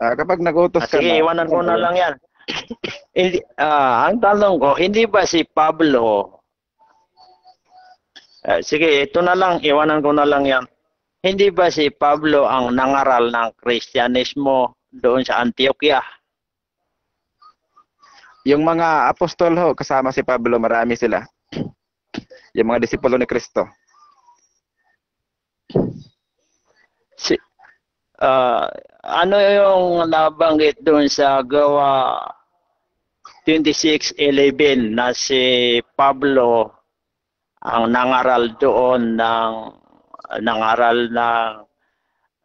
Ah, kapag nagutos Ah, ka sige, na, iwanan ko na lang yan. [LAUGHS] hindi, ah, ang tanong ko, hindi ba si Pablo, Ah, sige, ito na lang, iwanan ko na lang yan. Hindi ba si Pablo ang nangaral ng Kristyanismo doon sa Antioquia? Yung mga apostol ho, kasama si Pablo, marami sila. [CLEARS THROAT] Yung mga disipulo ni Kristo. Si, ah, ano yung nabanggit doon sa gawa 26.11 na si Pablo ang nangaral doon ng nangaral ng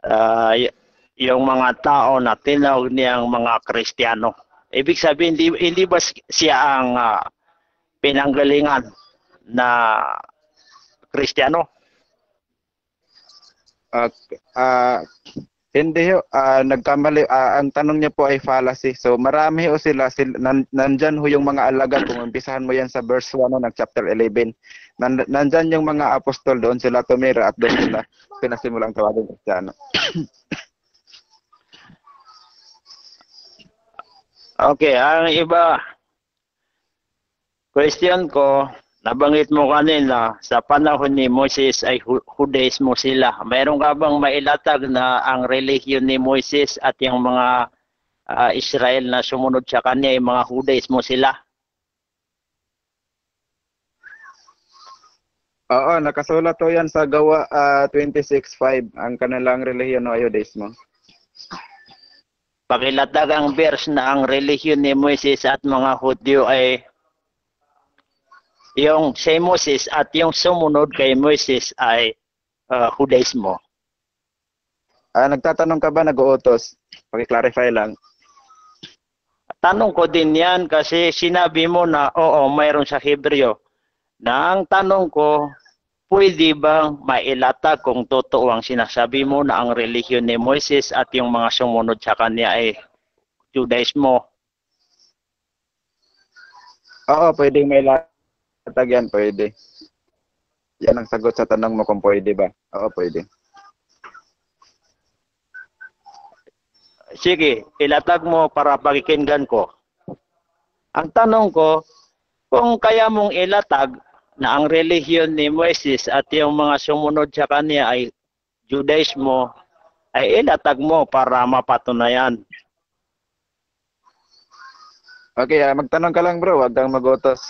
ah, y- yung mga tao na tinawag niyang mga Kristiyano. Ibig sabihin, hindi, hindi ba si- siya ang ah, pinanggalingan na Kristiyano? Ah, ah, hindi ah, nagkamali. ah, ang tanong niya po ay fallacy. So marami ho sila, sil, nan, nandyan ho yung mga alagad. Kung umpisahan mo yan sa verse 1 no, ng chapter 11. Nan, nandyan yung mga apostol doon sila tumira at doon sila pinasimulang tawagin Kristiyano. [COUGHS] Okay, ang iba, question ko, nabanggit mo kanina, sa panahon ni Moses ay Judaismo sila. Mayroon ka bang mailatag na ang relihiyon ni Moses at yung mga ah, Israel na sumunod sa kanya ay mga Judaismo sila? Oo, nakasulat to yan sa gawa ah, 26.5 ang kanilang relihiyon o Judaismo. Pakilatag ang verse na ang relihiyon ni Moses at mga Hudyo ay yung si Moses at yung sumunod kay Moses ay ah, Judaismo. Ah, nagtatanong ka ba nag-uutos? Paki-clarify lang. tanong ko din yan kasi sinabi mo na oo, mayroon sa Hebreo. Na ang tanong ko, pwede bang mailatag kung totoo ang sinasabi mo na ang relihiyon ni Moises at yung mga sumunod sa kanya ay Judaismo? Oo, pwedeng may latag yan, pwede. Yan ang sagot sa tanong mo kung pwede ba. Oo, pwede. Sige, ilatag mo para pakikinggan ko. Ang tanong ko, kung kaya mong ilatag na ang relihiyon ni Moises at yung mga sumunod sa kanya ay Judaismo, ay ilatag mo para mapatunayan. Okay, ah, magtanong ka lang bro, wag kang magutos.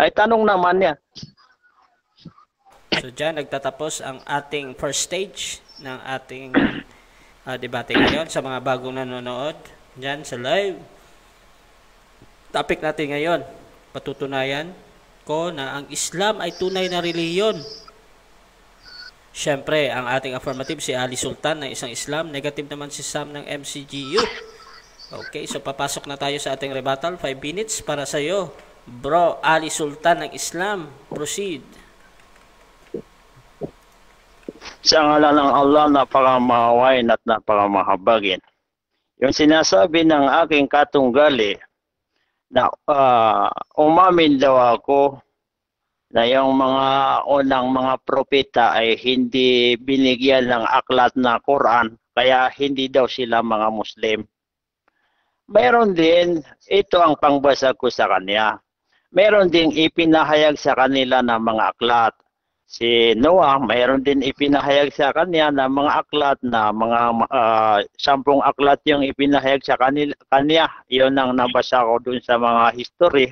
Ay tanong naman niya. So dyan nagtatapos ang ating first stage ng ating uh, debate ngayon sa mga bagong nanonood dyan sa live. Topic natin ngayon, patutunayan ko na ang Islam ay tunay na relihiyon. Siyempre, ang ating affirmative si Ali Sultan na isang Islam, negative naman si Sam ng MCGU. Okay, so papasok na tayo sa ating rebuttal. 5 minutes para sa iyo. Bro, Ali Sultan ng Islam. Proceed. Sa ngalan ng Allah, napakamahawain at napakamahabagin. Yung sinasabi ng aking katunggali na uh, umamin daw ako na yung mga unang mga propeta ay hindi binigyan ng aklat na Quran, kaya hindi daw sila mga Muslim. Mayroon din, ito ang pangbasa ko sa kanya, mayroon ding ipinahayag sa kanila ng mga aklat. Si Noah, mayroon din ipinahayag sa kanya ng mga aklat na mga uh, sampung aklat yung ipinahayag sa kanila, kanya. Iyon ang nabasa ko dun sa mga history.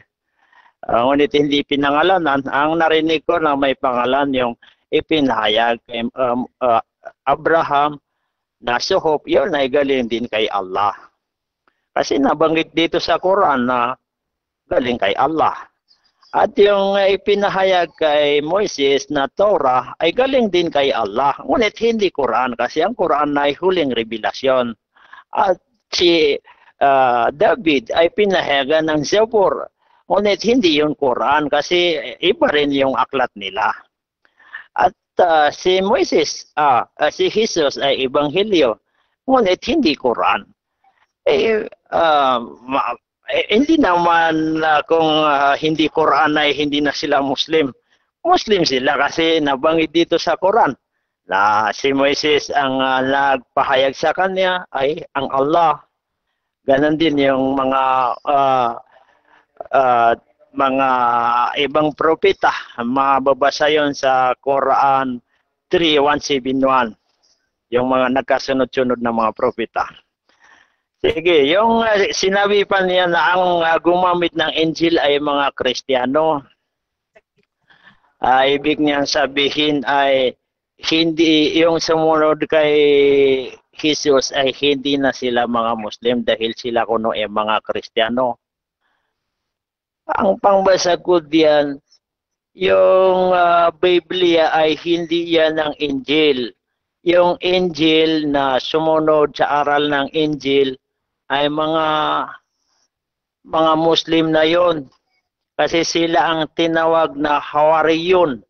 Uh, ngunit hindi pinangalanan. Ang narinig ko na may pangalan yung ipinahayag kay um, uh, Abraham na suhop, yun ay galing din kay Allah. Kasi nabanggit dito sa Quran na galing kay Allah. At yung ipinahayag kay Moises na Torah ay galing din kay Allah. Ngunit hindi Quran kasi ang Quran ay huling revelasyon. At si uh, David ay pinahayagan ng Zabur Ngunit hindi yung Quran kasi iba rin yung aklat nila. At uh, si Moises, uh, uh, si Jesus ay Ebanghelyo. Ngunit hindi Quran. Eh, uh, eh, hindi naman uh, kung uh, hindi Quran ay hindi na sila Muslim. Muslim sila kasi nabanggit dito sa Quran na si Moises ang uh, nagpahayag sa kanya ay ang Allah. Ganon din yung mga uh, uh, mga ibang propeta. Mababasa yon sa Quran 3171. Yung mga nagkasunod-sunod na mga propeta. Sige, yung uh, sinabi pa niya na ang uh, gumamit ng Injil ay mga Kristiyano. Uh, ibig niyang sabihin ay hindi yung sumunod kay Jesus ay hindi na sila mga Muslim dahil sila kuno ay mga Kristiyano. Ang pangbasa ko diyan, yung uh, Biblia ay hindi yan ang Injil. Yung Injil na sumunod sa aral ng Injil ay mga mga Muslim na yon. Kasi sila ang tinawag na Hawariyon.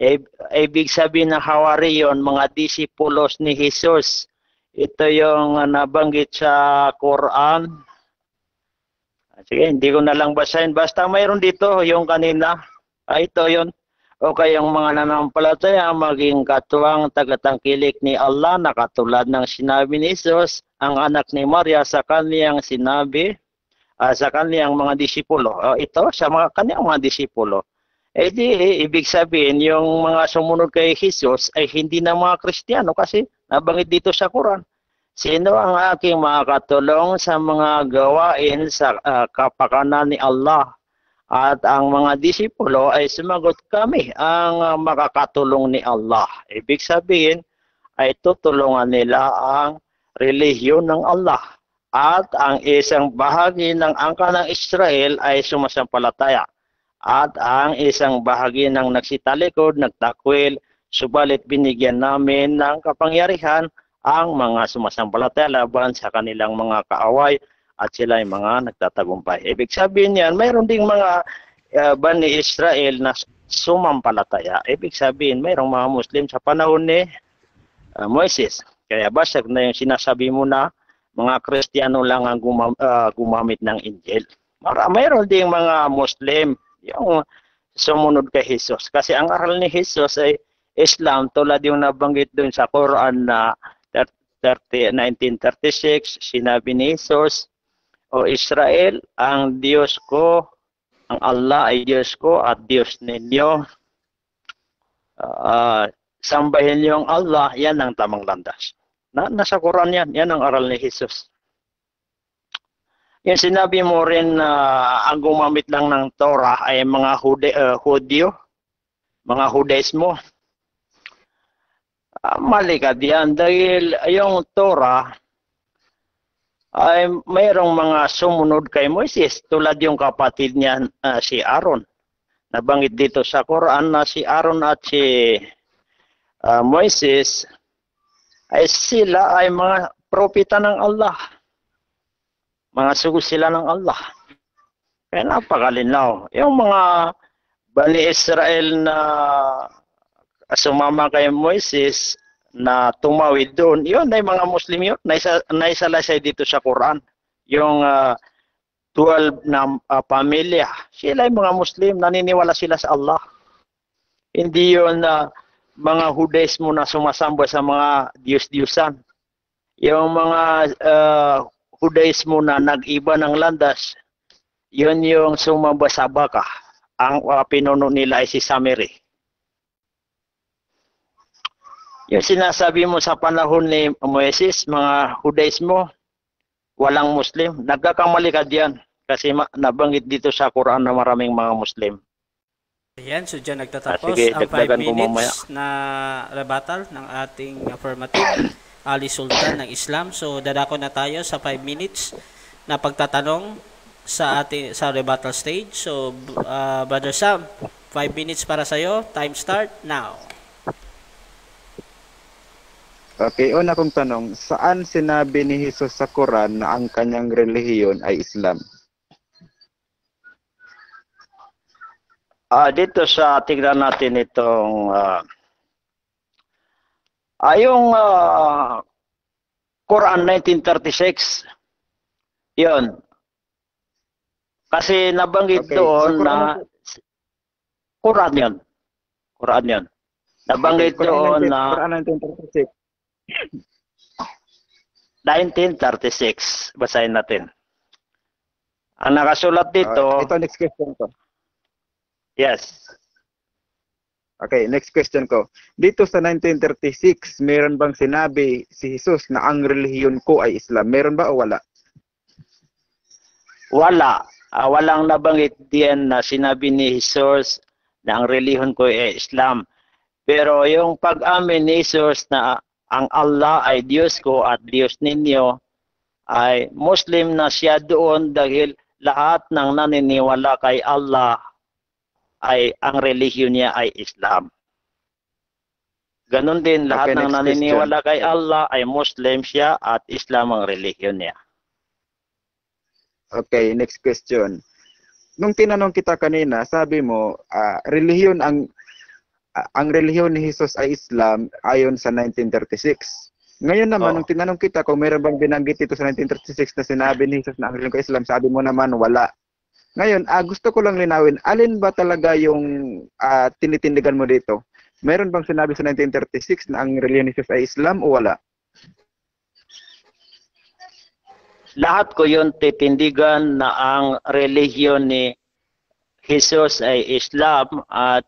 E, ibig sabihin ng Hawariyon, mga disipulos ni Jesus. Ito yung nabanggit sa Quran Sige, hindi ko na lang basahin. Basta mayroon dito yung kanina. Ah, ito yon. O kayong mga nanampalataya maging katuwang tagatangkilik ni Allah na katulad ng sinabi ni Jesus, ang anak ni Maria sa kaniyang sinabi, uh, sa kaniyang mga disipulo. Uh, ito, sa mga kaniyang mga disipulo. Eh di, ibig sabihin, yung mga sumunod kay Jesus ay hindi na mga Kristiyano kasi nabangit dito sa Quran. Sino ang aking makakatulong sa mga gawain sa uh, kapakanan ni Allah? At ang mga disipulo ay sumagot kami ang makakatulong ni Allah. Ibig sabihin ay tutulungan nila ang relihiyon ng Allah. At ang isang bahagi ng angka ng Israel ay sumasampalataya. At ang isang bahagi ng nagsitalikod, nagtakwil, subalit binigyan namin ng kapangyarihan ang mga sumasampalataya laban sa kanilang mga kaaway at sila ay mga nagtatagumpay. Ibig sabihin yan, mayroon ding mga uh, bani Israel na sumampalataya. Ibig sabihin, mayroong mga Muslim sa panahon ni uh, Moises. Kaya basag na yung sinasabi mo na mga Kristiyano lang ang gumam, uh, gumamit ng Injil. Mara, mayroon ding mga Muslim yung sumunod kay Jesus. Kasi ang aral ni Jesus ay Islam tulad yung nabanggit doon sa Quran na 30, 1936, sinabi ni Jesus, O Israel, ang Diyos ko, ang Allah ay Diyos ko at Diyos ninyo. Uh, sambahin niyo ang Allah, yan ang tamang landas. Na, nasa Quran yan, yan ang aral ni Jesus. Yung sinabi mo rin na uh, ang gumamit lang ng Torah ay mga Hude, uh, Hudyo, mga Hudaismo. Uh, mali ka diyan dahil yung Torah ay mayroong mga sumunod kay Moises tulad yung kapatid niya uh, si Aaron. Nabanggit dito sa Quran na si Aaron at si uh, Moises ay sila ay mga propeta ng Allah. Mga sugo sila ng Allah. Kaya napakalinaw. Yung mga Bani Israel na sumama kay Moises na tumawid doon, yun ay mga Muslim yun, naisa, naisalasay dito sa Quran. Yung uh, 12 na uh, pamilya, sila ay mga Muslim, naniniwala sila sa Allah. Hindi yun na uh, mga Hudaismo na sumasamba sa mga Diyos-Diyusan. Yung mga uh, Hudaismo na nag-iba ng landas, yun yung sumamba sa baka. Ang uh, pinuno nila ay si Samiri. Yung sinasabi mo sa panahon ni Moises, mga Hudaismo, walang Muslim, nagkakamali ka diyan kasi nabanggit dito sa Quran na maraming mga Muslim. Ayan, so dyan nagtatapos ah, sige, ang 5 minutes na rebuttal ng ating affirmative Ali Sultan ng Islam. So dadako na tayo sa 5 minutes na pagtatanong sa ating sa rebuttal stage. So uh, Brother Sam, 5 minutes para sa iyo. Time start now. Okay, una kong tanong, saan sinabi ni Jesus sa Quran na ang kanyang relihiyon ay Islam? Uh, dito sa tingnan natin itong uh, uh, yung uh, Quran 1936. 'Yon. Kasi nabanggit okay, doon so na Quran 'yon. Quran 'yon. Nabanggit okay, doon na Quran 1936. 1936. Basahin natin. Ang nakasulat dito... Uh, ito next question ko. Yes. Okay, next question ko. Dito sa 1936, meron bang sinabi si Jesus na ang relihiyon ko ay Islam? Meron ba o wala? Wala. Uh, walang nabanggit diyan na sinabi ni Jesus na ang relihiyon ko ay Islam. Pero yung pag-amin ni Jesus na ang Allah ay Diyos ko at Diyos ninyo, ay Muslim na siya doon dahil lahat ng naniniwala kay Allah ay ang relihiyon niya ay Islam. Ganon din lahat okay, ng naniniwala question. kay Allah ay Muslim siya at Islam ang relihiyon niya. Okay, next question. Nung tinanong kita kanina, sabi mo, uh, relihiyon ang ang relihiyon ni Jesus ay Islam ayon sa 1936. Ngayon naman, oh. nung tinanong kita kung meron bang binanggit ito sa 1936 na sinabi ni Jesus na ang relihiyon ko Islam, sabi mo naman wala. Ngayon, uh, gusto ko lang linawin, alin ba talaga yung uh, tinitindigan mo dito? Meron bang sinabi sa 1936 na ang relihiyon ni ay Islam o wala? Lahat ko yun titindigan na ang relihiyon ni Jesus ay Islam at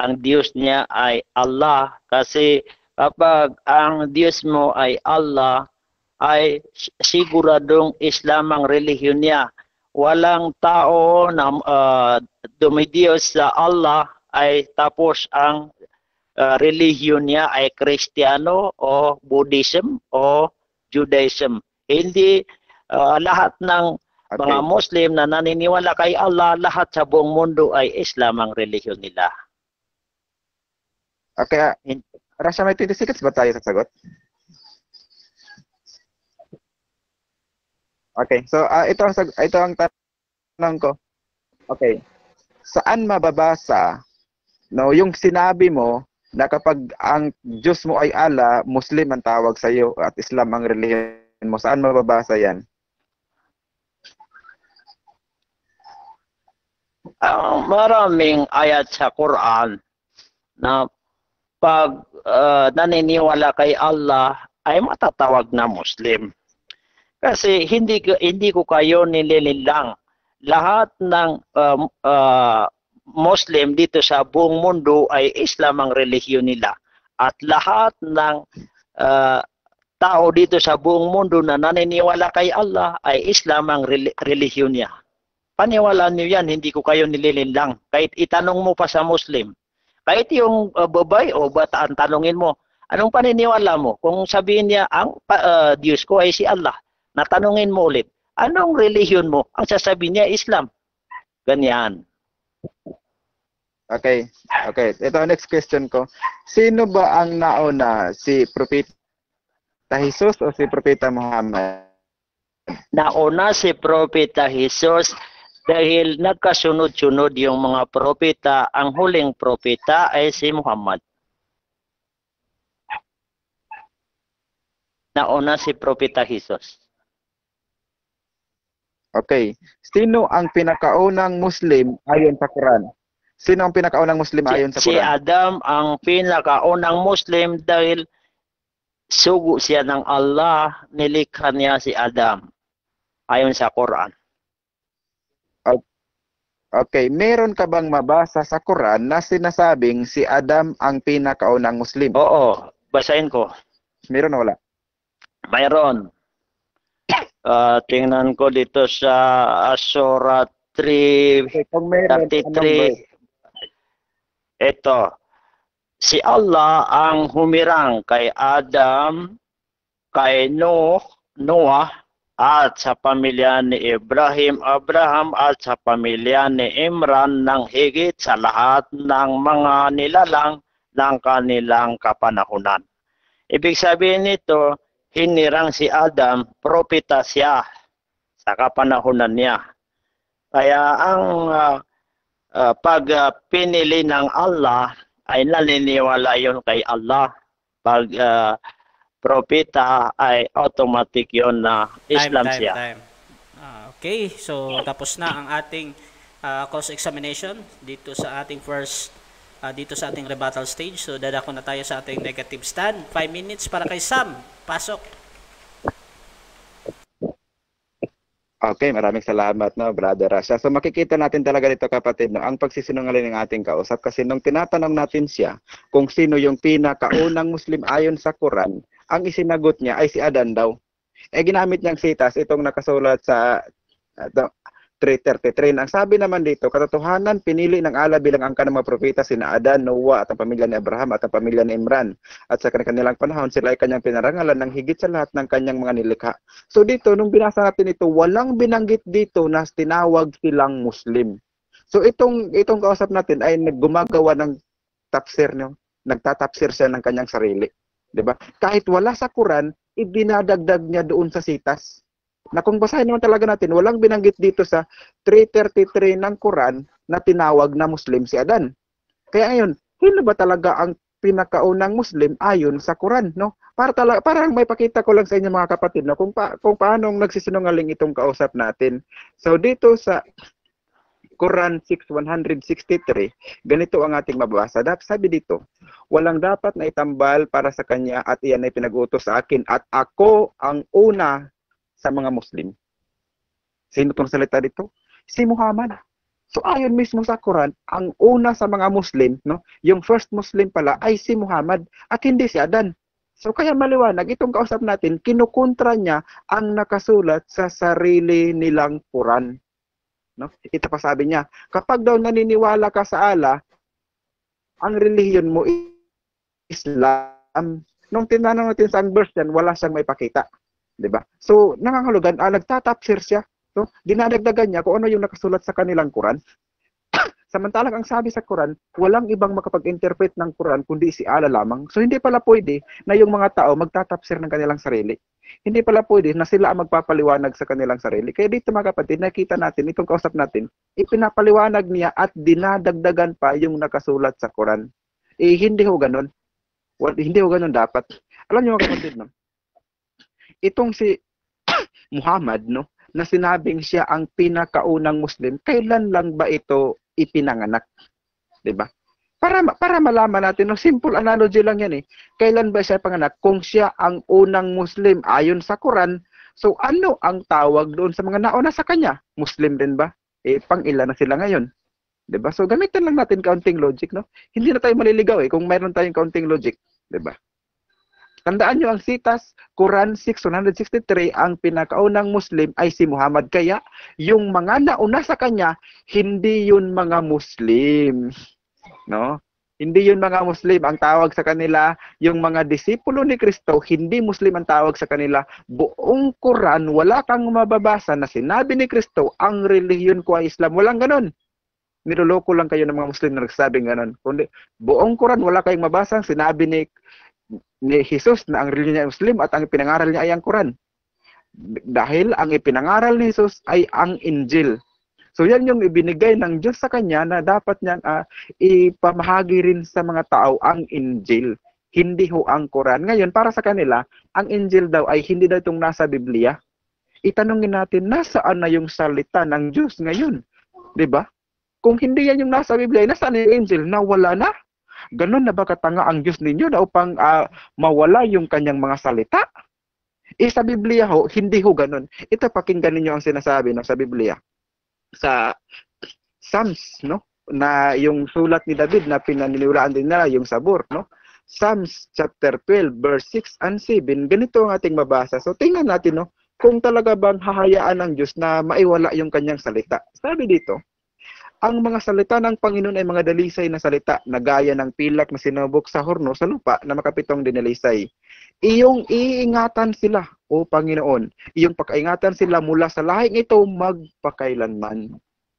ang Diyos niya ay Allah kasi kapag ang Diyos mo ay Allah ay siguradong Islam ang relihiyon niya. Walang tao na uh, dumidiyos sa Allah ay tapos ang uh, relihiyon niya ay Kristiyano o Buddhism o Judaism. Hindi uh, lahat ng okay. mga Muslim na naniniwala kay Allah, lahat sa buong mundo ay Islam ang relihiyon nila. Okay, Rasha may 20 seconds ba tayo sasagot? Okay, so ah, ito ang ito ang tanong ko. Okay. Saan mababasa no yung sinabi mo na kapag ang Diyos mo ay Allah, Muslim ang tawag sa iyo at Islam ang relihiyon mo. Saan mababasa 'yan? Ang maraming ayat sa Quran na pag ah, naniniwala kay Allah ay matatawag na Muslim. Kasi hindi hindi ko kayo nilililang. Lahat ng um, ah, Muslim dito sa buong mundo ay Islam ang relihiyon nila. At lahat ng ah, tao dito sa buong mundo na naniniwala kay Allah ay Islam ang reli- relihiyon niya. Paniwalaan niyo yan, hindi ko kayo nililinlang. Kahit itanong mo pa sa Muslim, kahit yung uh, babae o bataan, tanungin mo, anong paniniwala mo? Kung sabihin niya, ang uh, Diyos ko ay si Allah, natanungin mo ulit, anong relihiyon mo? Ang sasabihin niya, Islam. Ganyan. Okay. Okay. Ito next question ko. Sino ba ang nauna? Si Propeta Jesus o si Propeta Muhammad? Nauna si Propeta Jesus dahil nagkasunod-sunod yung mga propeta, ang huling propeta ay si Muhammad. Nauna si Propeta Jesus. Okay. Sino ang pinakaunang Muslim ayon sa Quran? Sino ang pinakaunang Muslim ayon sa Si Quran? Adam ang pinakaunang Muslim dahil sugo siya ng Allah, nilikha niya si Adam. Ayon sa Quran. Okay, meron ka bang mabasa sa Quran na sinasabing si Adam ang pinakaunang Muslim? Oo, basahin ko. Meron o wala? Mayroon. Ah, tingnan ko dito sa Asura 3 Okay, kung meron, anong verse? 33. Ito. Si Allah ang humirang kay Adam, kay Noah, Noah, at sa pamilya ni Ibrahim, Abraham, at sa pamilya ni Imran ng higit sa lahat ng mga nilalang ng kanilang kapanahunan. Ibig sabihin nito, hinirang si Adam, propeta siya sa kapanahunan niya. Kaya ang ah, ah, pag ah, pinili ng Allah ay naniniwala yon kay Allah. Pag ah, propeta ay automatic yon na Islam time, siya. Time, Ah, okay, so tapos na ang ating ah, cross-examination dito sa ating first ah, dito sa ating rebuttal stage. So dadako na tayo sa ating negative stand. 5 minutes para kay Sam. Pasok. Okay, maraming salamat no, Brother Rasha. So makikita natin talaga dito kapatid no, ang pagsisinungaling ng ating kausap kasi nung tinatanong natin siya kung sino yung pinakaunang Muslim ayon sa Quran, ang isinagot niya ay si Adan daw. Eh ginamit niyang sitas itong nakasulat sa uh, 333. Ang sabi naman dito, katotohanan pinili ng Allah bilang angka ng mga propeta sina Adan, Noah at ang pamilya ni Abraham at ang pamilya ni Imran. At sa kanilang panahon, sila ay kanyang pinarangalan ng higit sa lahat ng kanyang mga nilikha. So dito, nung binasa natin ito, walang binanggit dito na tinawag silang Muslim. So itong itong kausap natin ay naggumagawa ng tafsir no, nagtatapsir siya ng kanyang sarili, 'di ba? Kahit wala sa Quran, ibinadagdag niya doon sa sitas. Na kung basahin naman talaga natin, walang binanggit dito sa 333 ng Quran na tinawag na Muslim si Adan. Kaya ngayon, sino ba talaga ang pinakaunang Muslim ayon sa Quran, no? Para talaga parang may pakita ko lang sa inyo mga kapatid no kung pa, kung paano nagsisinungaling itong kausap natin. So dito sa Quran 6:163, ganito ang ating mababasa. Dapat sabi dito, walang dapat na itambal para sa kanya at iyan ay pinag-utos sa akin at ako ang una sa mga Muslim. Sino itong salita dito? Si Muhammad. So ayon mismo sa Quran, ang una sa mga Muslim, no, yung first Muslim pala ay si Muhammad at hindi si Adan. So kaya maliwanag itong kausap natin, kinukontra niya ang nakasulat sa sarili nilang Quran. No? Ito pa sabi niya, kapag daw naniniwala ka sa Allah, ang relihiyon mo is Islam. Nung tinanong natin sa verse yan, wala siyang may pakita. 'Di ba? So, nangangahulugan, ah, nagtatapsir siya. So, dinadagdagan niya kung ano yung nakasulat sa kanilang Quran. [COUGHS] Samantalang ang sabi sa Quran, walang ibang makapag-interpret ng Quran kundi si Allah lamang. So hindi pala pwede na yung mga tao magtatapsir ng kanilang sarili. Hindi pala pwede na sila ang magpapaliwanag sa kanilang sarili. Kaya dito mga kapatid, nakita natin, itong kausap natin, ipinapaliwanag niya at dinadagdagan pa yung nakasulat sa Quran. Eh, hindi ho ganun. Well, hindi ho ganun dapat. Alam niyo mga kapatid, no? Itong si [COUGHS] Muhammad, no? Na sinabing siya ang pinakaunang Muslim, kailan lang ba ito ipinanganak? 'Di ba? Para para malaman natin, no, simple analogy lang 'yan eh. Kailan ba siya panganak? Kung siya ang unang Muslim ayon sa Quran, so ano ang tawag doon sa mga nauna sa kanya? Muslim din ba? Eh pang ilan na sila ngayon? 'Di ba? So gamitin lang natin counting logic, no? Hindi na tayo maliligaw eh kung mayroon tayong counting logic, 'di ba? Tandaan nyo ang sitas, Quran 663, ang pinakaunang Muslim ay si Muhammad. Kaya, yung mga nauna sa kanya, hindi yun mga Muslim. No? Hindi yun mga Muslim. Ang tawag sa kanila, yung mga disipulo ni Kristo, hindi Muslim ang tawag sa kanila. Buong Quran, wala kang mababasa na sinabi ni Kristo, ang relihiyon ko ay Islam. Walang ganon. Niloloko lang kayo ng mga Muslim na nagsabing ganon. Kundi, buong Quran, wala kayong mabasa, sinabi ni ni Jesus na ang relihiyon niya ay Muslim at ang ipinangaral niya ay ang Quran. Dahil ang ipinangaral ni Jesus ay ang Injil. So yan yung ibinigay ng Diyos sa kanya na dapat niyang uh, ipamahagi rin sa mga tao ang Injil. Hindi ho ang Quran. Ngayon, para sa kanila, ang Injil daw ay hindi daw itong nasa Biblia. Itanungin natin, nasaan na yung salita ng Diyos ngayon? 'Di ba? Kung hindi yan yung nasa Biblia, nasaan yung Injil? Nawala na. Ganon na ba katanga ang Diyos ninyo na upang uh, mawala yung kanyang mga salita? Eh sa Biblia ho, hindi ho ganon. Ito pakinggan ninyo ang sinasabi no, sa Biblia. Sa Psalms, no? na yung sulat ni David na pinaniniwalaan din nila yung sabor, no? Psalms chapter 12 verse 6 and 7, ganito ang ating mabasa. So tingnan natin no, kung talaga bang hahayaan ng Diyos na maiwala yung kanyang salita. Sabi dito, ang mga salita ng Panginoon ay mga dalisay na salita na gaya ng pilak na sinubok sa horno sa lupa na makapitong dinalisay. Iyong iingatan sila, O Panginoon. Iyong pakaingatan sila mula sa lahing ito magpakailanman.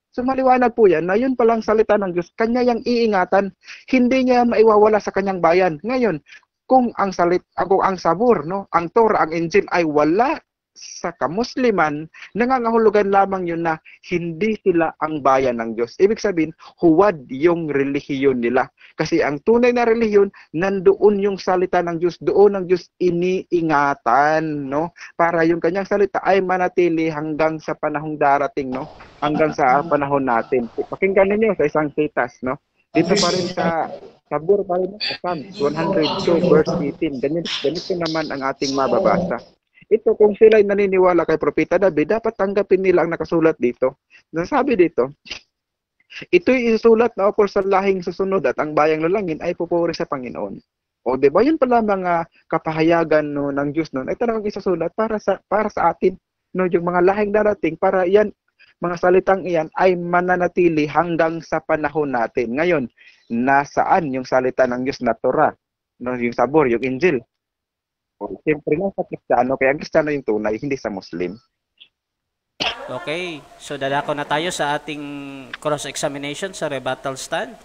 So maliwanag po yan na yun palang salita ng Diyos. Kanya yung iingatan, hindi niya maiwawala sa kanyang bayan. Ngayon, kung ang salit, kung ang sabor, no, ang Torah, ang Injil ay wala sa kamusliman, nangangahulugan lamang yun na hindi sila ang bayan ng Diyos. Ibig sabihin, huwad yung relihiyon nila. Kasi ang tunay na relihiyon, nandoon yung salita ng Diyos, doon ng Diyos iniingatan, no? Para yung kanyang salita ay manatili hanggang sa panahong darating, no? Hanggang sa panahon natin. Pakinggan ninyo sa isang sitas, no? Dito pa rin sa Sabur pa rin sa Psalms 102 verse 18. Ganito, ganito naman ang ating mababasa. Ito kung sila ay naniniwala kay Propeta David, dapat tanggapin nila ang nakasulat dito. Nasabi dito, ito'y isulat na upol sa lahing susunod at ang bayang lalangin ay pupuri sa Panginoon. O di ba yun pala mga kapahayagan no, ng Diyos noon ay talagang isusulat para sa para sa atin no yung mga lahing darating para yan mga salitang iyan ay mananatili hanggang sa panahon natin. Ngayon, nasaan yung salita ng Diyos na Torah? No, yung sabor, yung Injil. Siyempre lang sa Kristiyano, kaya ang Kristiyano yung tunay, hindi sa Muslim. Okay, so dadako na tayo sa ating cross-examination sa rebuttal stand.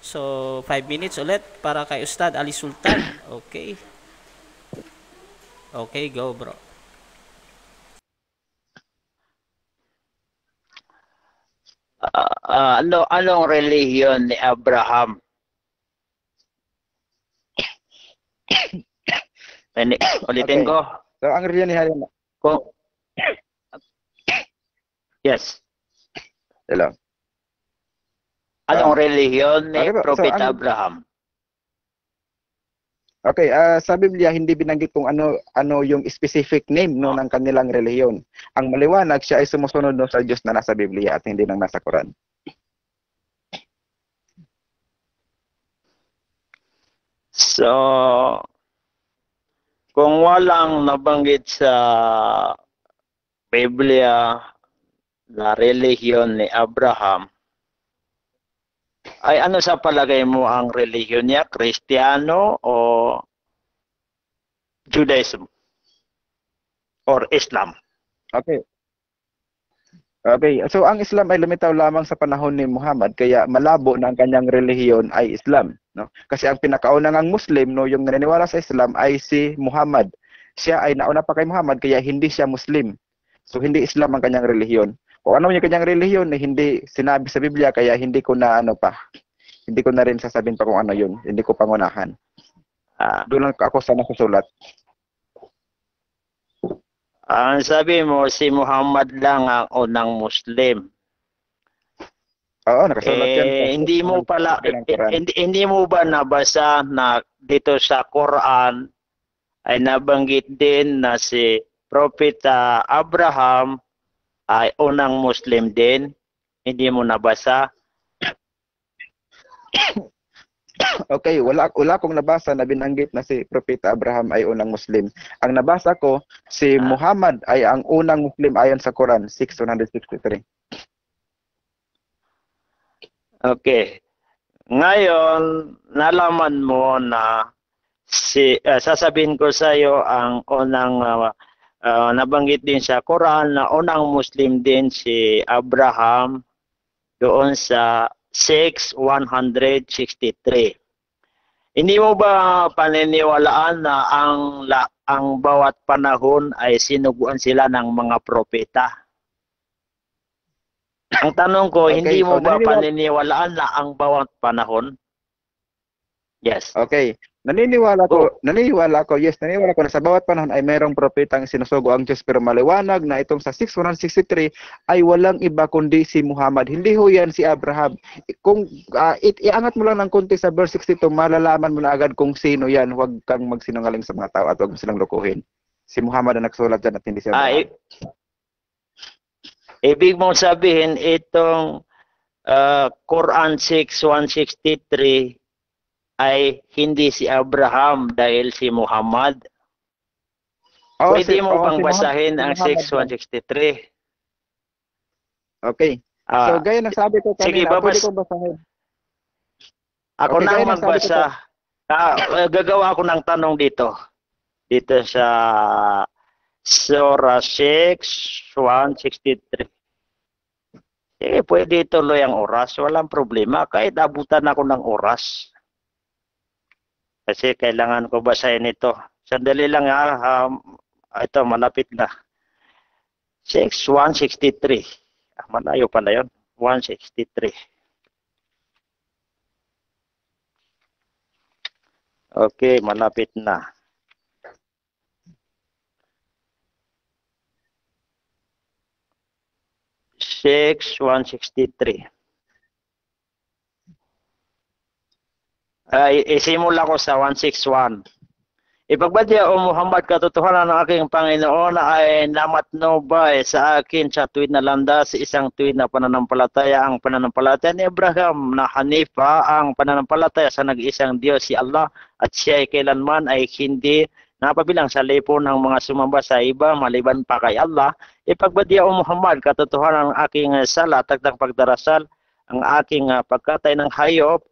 So, 5 minutes ulit para kay Ustad Ali Sultan. Okay. Okay, go bro. Uh, uh, ano anong relihiyon ni Abraham? Ini, [COUGHS] ulitin Okay. ko. So, ang reliyon ni Harry, Kung Yes. hello. Anong Ah. relihiyon ni Okay po. So, ang- Abraham? Okay, ah, sa Biblia hindi binanggit kung ano ano yung specific name no ng kanilang relihiyon. Ang maliwanag siya ay sumusunod no sa Diyos na nasa Biblia at hindi nang nasa Quran. So, kung walang nabanggit sa Biblia na relihiyon ni Abraham, ay ano sa palagay mo ang relihiyon niya? Kristiyano o Judaism? Or Islam? Okay. Okay, so ang Islam ay lumitaw lamang sa panahon ni Muhammad kaya malabo na ang kanyang relihiyon ay Islam, no? Kasi ang pinakaunang ang Muslim no yung naniniwala sa Islam ay si Muhammad. siya ay nauna pa kay Muhammad kaya hindi siya Muslim. So hindi Islam ang kanyang relihiyon. Kung ano yung kanyang relihiyon na hindi sinabi sa Biblia kaya hindi ko na ano pa. Hindi ko na rin sasabihin pa kung ano yun. Hindi ko pangunahan. Ah, Doon lang ako sa nasusulat. Ang sabi mo, si Muhammad lang ang unang Muslim. Oo, nakasulat yan. Eh, hindi mo pala, Quran. hindi, hindi mo ba nabasa na dito sa Quran ay nabanggit din na si Prophet ah, Abraham ay unang Muslim din? Hindi mo nabasa? [COUGHS] Okay, wala wala akong nabasa na binanggit na si Propeta Abraham ay unang Muslim. Ang nabasa ko, si Ah. Muhammad ay ang unang Muslim ayon sa Quran, 6163. Okay. Ngayon, nalaman mo na si ah, sasabihin ko sa iyo ang unang ah, ah, nabanggit din sa Quran na unang Muslim din si Abraham doon sa 6163. Hindi mo ba paniniwalaan na ang la, ang bawat panahon ay sinuguan sila ng mga propeta? Ang tanong ko, Okay, hindi mo so ba naniniwala- paniniwalaan na ang bawat panahon? Yes. Okay. Naniniwala ko, Oh. naniniwala ko, yes, naniniwala ko na sa bawat panahon ay mayroong propetang sinusugo ang Diyos pero maliwanag na itong sa 6163 ay walang iba kundi si Muhammad. Hindi ho yan si Abraham. Kung ah, it, iangat mo lang ng konti sa verse 62, malalaman mo na agad kung sino yan. Huwag kang magsinungaling sa mga tao at huwag mo silang lukuhin. Si Muhammad ang nagsulat dyan at hindi si Ah, Abraham. i- ibig mong sabihin itong ah, Quran 6163 ay hindi si Abraham dahil si Muhammad. Oo, Pwede si- mo oo, bang si basahin ang Muhammad yan. 6163? Okay. Ah, So, gaya ng sabi ko sige, kanina, babas- pwede kong basahin. ako okay, nang sabi ko magbasa. Ah, eh, gagawa ako ng tanong dito. Dito sa Surah 6163. Eh, pwede ituloy ang oras. Walang problema. Kahit abutan ako ng oras. Kasi kailangan ko basahin ito. Sandali lang ha. Um, ito, malapit na. 6163. Ah, malayo pala yun. 163. Okay, malapit na. Six, one sixty-three. Ay, isimula ko sa 161. Ipagbadya o Muhammad katotohanan ng aking Panginoon ay namatnubay sa akin sa tuwid na landas, isang tuwid na pananampalataya ang pananampalataya ni Abraham na Hanifa ang pananampalataya sa nag-isang Diyos si Allah at siya ay kailanman ay hindi napabilang sa lipo ng mga sumamba sa iba maliban pa kay Allah. Ipagbadya o Muhammad katotohanan ng aking eh, sala tagdang pagdarasal, ang aking ah, pagkatay ng hayop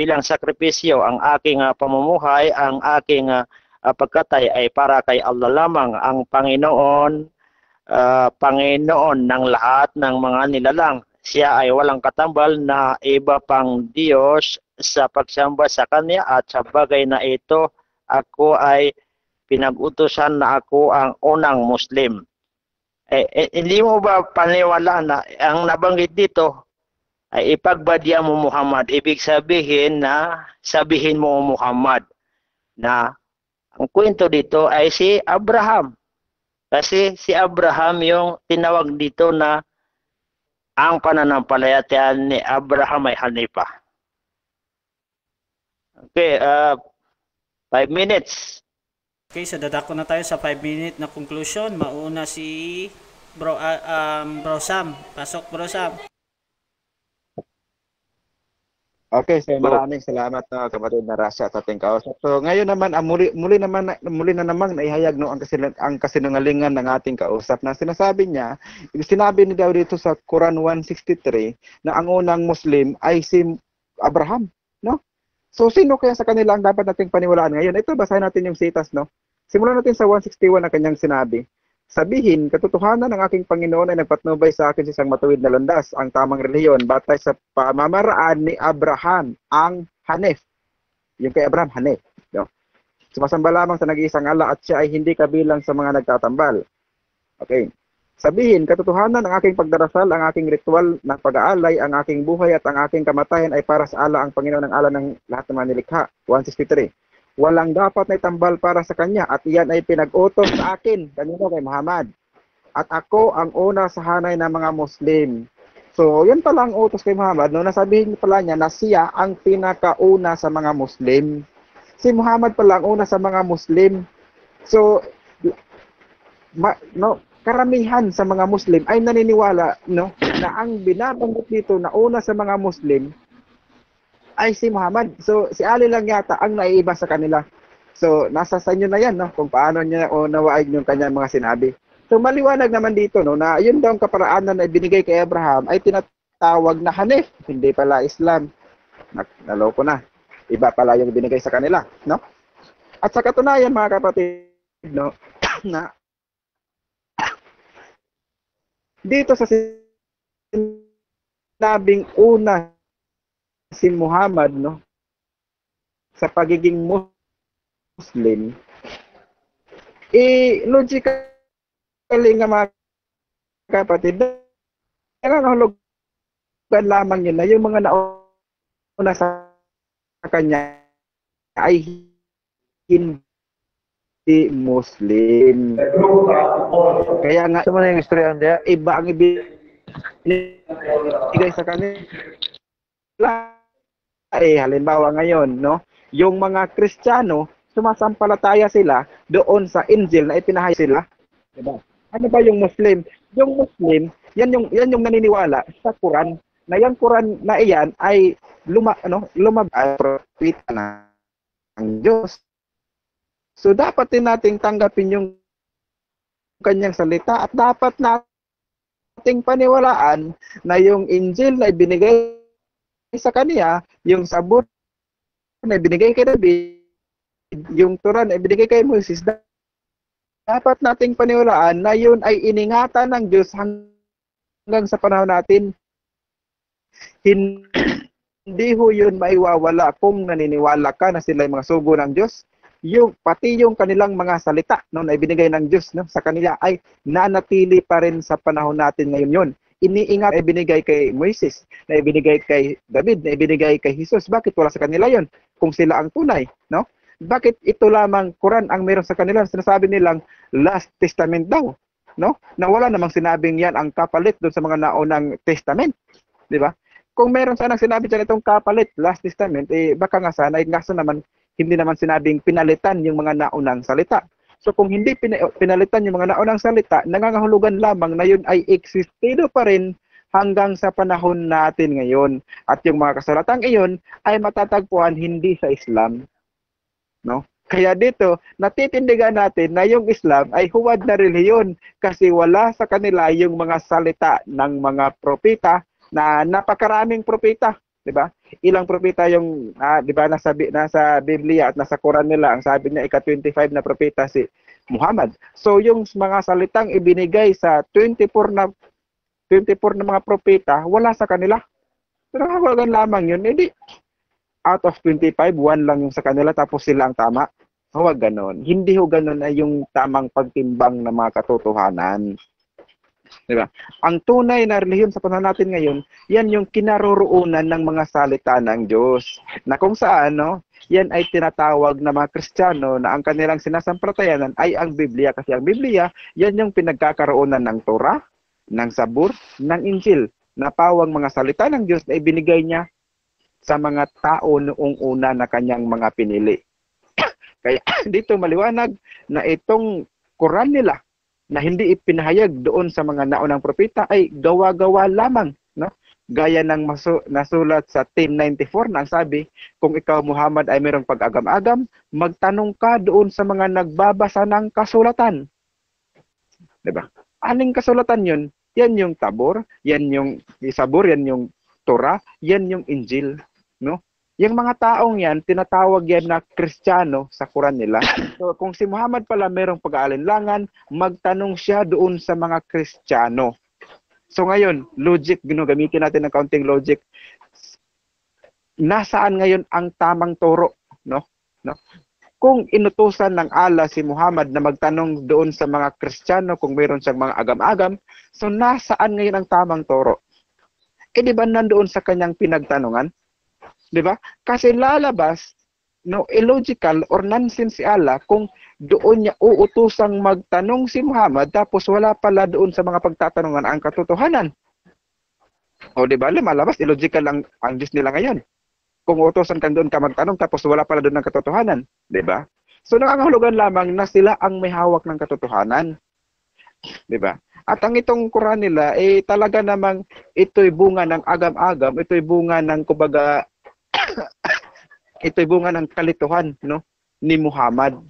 bilang sakripisyo, ang aking ah, pamumuhay, ang aking ah, pagkatay ay para kay Allah lamang ang Panginoon, ah, Panginoon ng lahat ng mga nilalang. Siya ay walang katambal na iba pang Diyos sa pagsamba sa Kanya at sa bagay na ito, ako ay pinag-utusan na ako ang unang Muslim. Eh, eh, hindi mo ba paniwala na ang nabanggit dito ay ipagbadya mo Muhammad. Ibig sabihin na sabihin mo Muhammad na ang kwento dito ay si Abraham. Kasi si Abraham yung tinawag dito na ang pananampalataya ni Abraham ay Hanipa. Okay, uh, five minutes. Okay, so dadako na tayo sa 5 minute na conclusion. Mauna si Bro ah, um, Bro Sam. Pasok Bro Sam. Okay, so maraming salamat na kapatid na Rasha at ating kausap. So ngayon naman ang muli muli naman na- muli na namang naihayag no ang kasin ang kasinungalingan ng ating kausap na sinasabi niya, sinabi ni daw dito sa Quran 163 na ang unang Muslim ay si Abraham, no? So sino kaya sa kanila ang dapat nating paniwalaan ngayon? Ito basahin natin yung sitas, no? Simulan natin sa 161 na kanyang sinabi. Sabihin, katotohanan ng aking Panginoon ay nagpatnubay sa akin sa isang matuwid na landas, ang tamang reliyon, batay sa pamamaraan ni Abraham, ang Hanef. Yung kay Abraham, Hanef. No? Sumasamba lamang sa nag-iisang ala at siya ay hindi kabilang sa mga nagtatambal. Okay. Sabihin, katotohanan ang aking pagdarasal, ang aking ritual ng pag-aalay, ang aking buhay at ang aking kamatayan ay para sa ala ang Panginoon ng ala ng lahat ng mga nilikha. 163. Walang dapat na itambal para sa kanya at iyan ay pinag-utos sa akin. Kanino kay Muhammad. At ako ang una sa hanay ng mga Muslim. So, yun pala ang utos kay Muhammad. No, nasabihin pala niya na siya ang pinakauna sa mga Muslim. Si Muhammad pala ang una sa mga Muslim. So, ma, no, karamihan sa mga Muslim ay naniniwala no na ang binabanggit dito na una sa mga Muslim ay si Muhammad. So si Ali lang yata ang naiiba sa kanila. So nasa sa inyo na yan no kung paano niya o nawaig yung kanyang mga sinabi. So maliwanag naman dito no na yun daw ang kaparaanan na ibinigay kay Abraham ay tinatawag na Hanif, hindi pala Islam. Naloko na. Iba pala yung binigay sa kanila, no? At sa katunayan mga kapatid, no, [COUGHS] na dito sa sinabing una si Muhammad no sa pagiging Muslim eh logically nga mga kapatid nangangahulugan lamang yun na yung mga nauna sa kanya ay hindi Muslim. Kaya nga, mo na yung istorya hindi? iba ang ibigay sa kanila. Eh, halimbawa ngayon, no? Yung mga Kristiyano, sumasampalataya sila doon sa Injil na ipinahayag sila. Diba? Ano ba yung Muslim? Yung Muslim, yan yung yan yung naniniwala sa Quran na yung Quran na iyan ay luma ano lumab ay propeta na ng Diyos. So dapat din nating tanggapin yung kanyang salita at dapat nating paniwalaan na yung Injil na ibinigay sa kanya, yung sabot na ibinigay kay David, yung Torah na ibinigay kay Moses, dapat nating paniwalaan na yun ay iningatan ng Diyos hanggang sa panahon natin. Hindi ho yun maiwawala kung naniniwala ka na sila ay mga sugo ng Diyos yung pati yung kanilang mga salita no na ibinigay ng Diyos no sa kanila ay nanatili pa rin sa panahon natin ngayon yon iniingat ay binigay kay Moises na ibinigay kay David na ibinigay kay Jesus. Bakit wala sa kanila yon kung sila ang tunay no? Bakit ito lamang Quran ang meron sa kanila? Sinasabi nilang last testament daw no? Na wala namang sinabing yan ang kapalit doon sa mga naunang testament di ba? Kung meron sanang sinabi dyan itong kapalit last testament eh baka nga sana eh, ngaso naman hindi naman sinabing pinalitan yung mga naunang salita. So kung hindi pina- pinalitan yung mga naunang salita, nangangahulugan lamang na yun ay existido pa rin hanggang sa panahon natin ngayon. At yung mga kasalatang iyon ay matatagpuan hindi sa Islam. No? Kaya dito, natitindigan natin na yung Islam ay huwad na reliyon kasi wala sa kanila yung mga salita ng mga propeta na napakaraming propeta 'di ba? Ilang propeta yung ah, 'di ba nasa nasa Biblia at nasa Quran nila, ang sabi niya ika-25 na propeta si Muhammad. So yung mga salitang ibinigay sa 24 na 24 na mga propeta, wala sa kanila. Pero hawagan lamang yun. Hindi out of 25, one lang yung sa kanila tapos sila ang tama. Huwag ganon. Hindi ho ganon ay yung tamang pagtimbang ng mga katotohanan. Di ba? Ang tunay na relihiyon sa panahon natin ngayon, yan yung kinaroroonan ng mga salita ng Diyos. Na kung saan, no, yan ay tinatawag na mga Kristiyano na ang kanilang sinasampalatayanan ay ang Biblia. Kasi ang Biblia, yan yung pinagkakaroonan ng Torah, ng Sabur, ng Injil. Na pawang mga salita ng Diyos na ibinigay niya sa mga tao noong una na kanyang mga pinili. [COUGHS] Kaya [COUGHS] dito maliwanag na itong Quran nila na hindi ipinahayag doon sa mga naunang propeta ay gawa-gawa lamang, no? Gaya ng masu- nasulat sa 1094 na ang sabi, kung ikaw Muhammad ay mayroong pag-agam-agam, magtanong ka doon sa mga nagbabasa ng kasulatan. 'Di ba? Aning kasulatan 'yun? Yan yung Tabor, yan yung Isabor, yan yung Torah, yan yung Injil, no? Yung mga taong yan, tinatawag yan na Kristiyano sa Quran nila. So kung si Muhammad pala merong pag-aalinlangan, magtanong siya doon sa mga Kristiyano. So ngayon, logic, gino, gamitin natin ng counting logic. Nasaan ngayon ang tamang turo? No? No? kung inutusan ng Allah si Muhammad na magtanong doon sa mga Kristiyano kung mayroon siyang mga agam-agam, so nasaan ngayon ang tamang toro? Eh di ba nandoon sa kanyang pinagtanungan? Di ba? Kasi lalabas, no, illogical or nonsense si Allah kung doon niya uutusang magtanong si Muhammad tapos wala pala doon sa mga pagtatanungan ang katotohanan. O di ba? Lumalabas, illogical ang, ang Diyos nila ngayon kung utosan ka doon ka magtanong tapos wala pala doon ng katotohanan, 'di ba? So nangangahulugan lamang na sila ang may hawak ng katotohanan. 'Di ba? At ang itong Quran nila eh talaga namang ito'y bunga ng agam-agam, ito'y bunga ng kumbaga ito'y bunga ng kalituhan, no, ni Muhammad.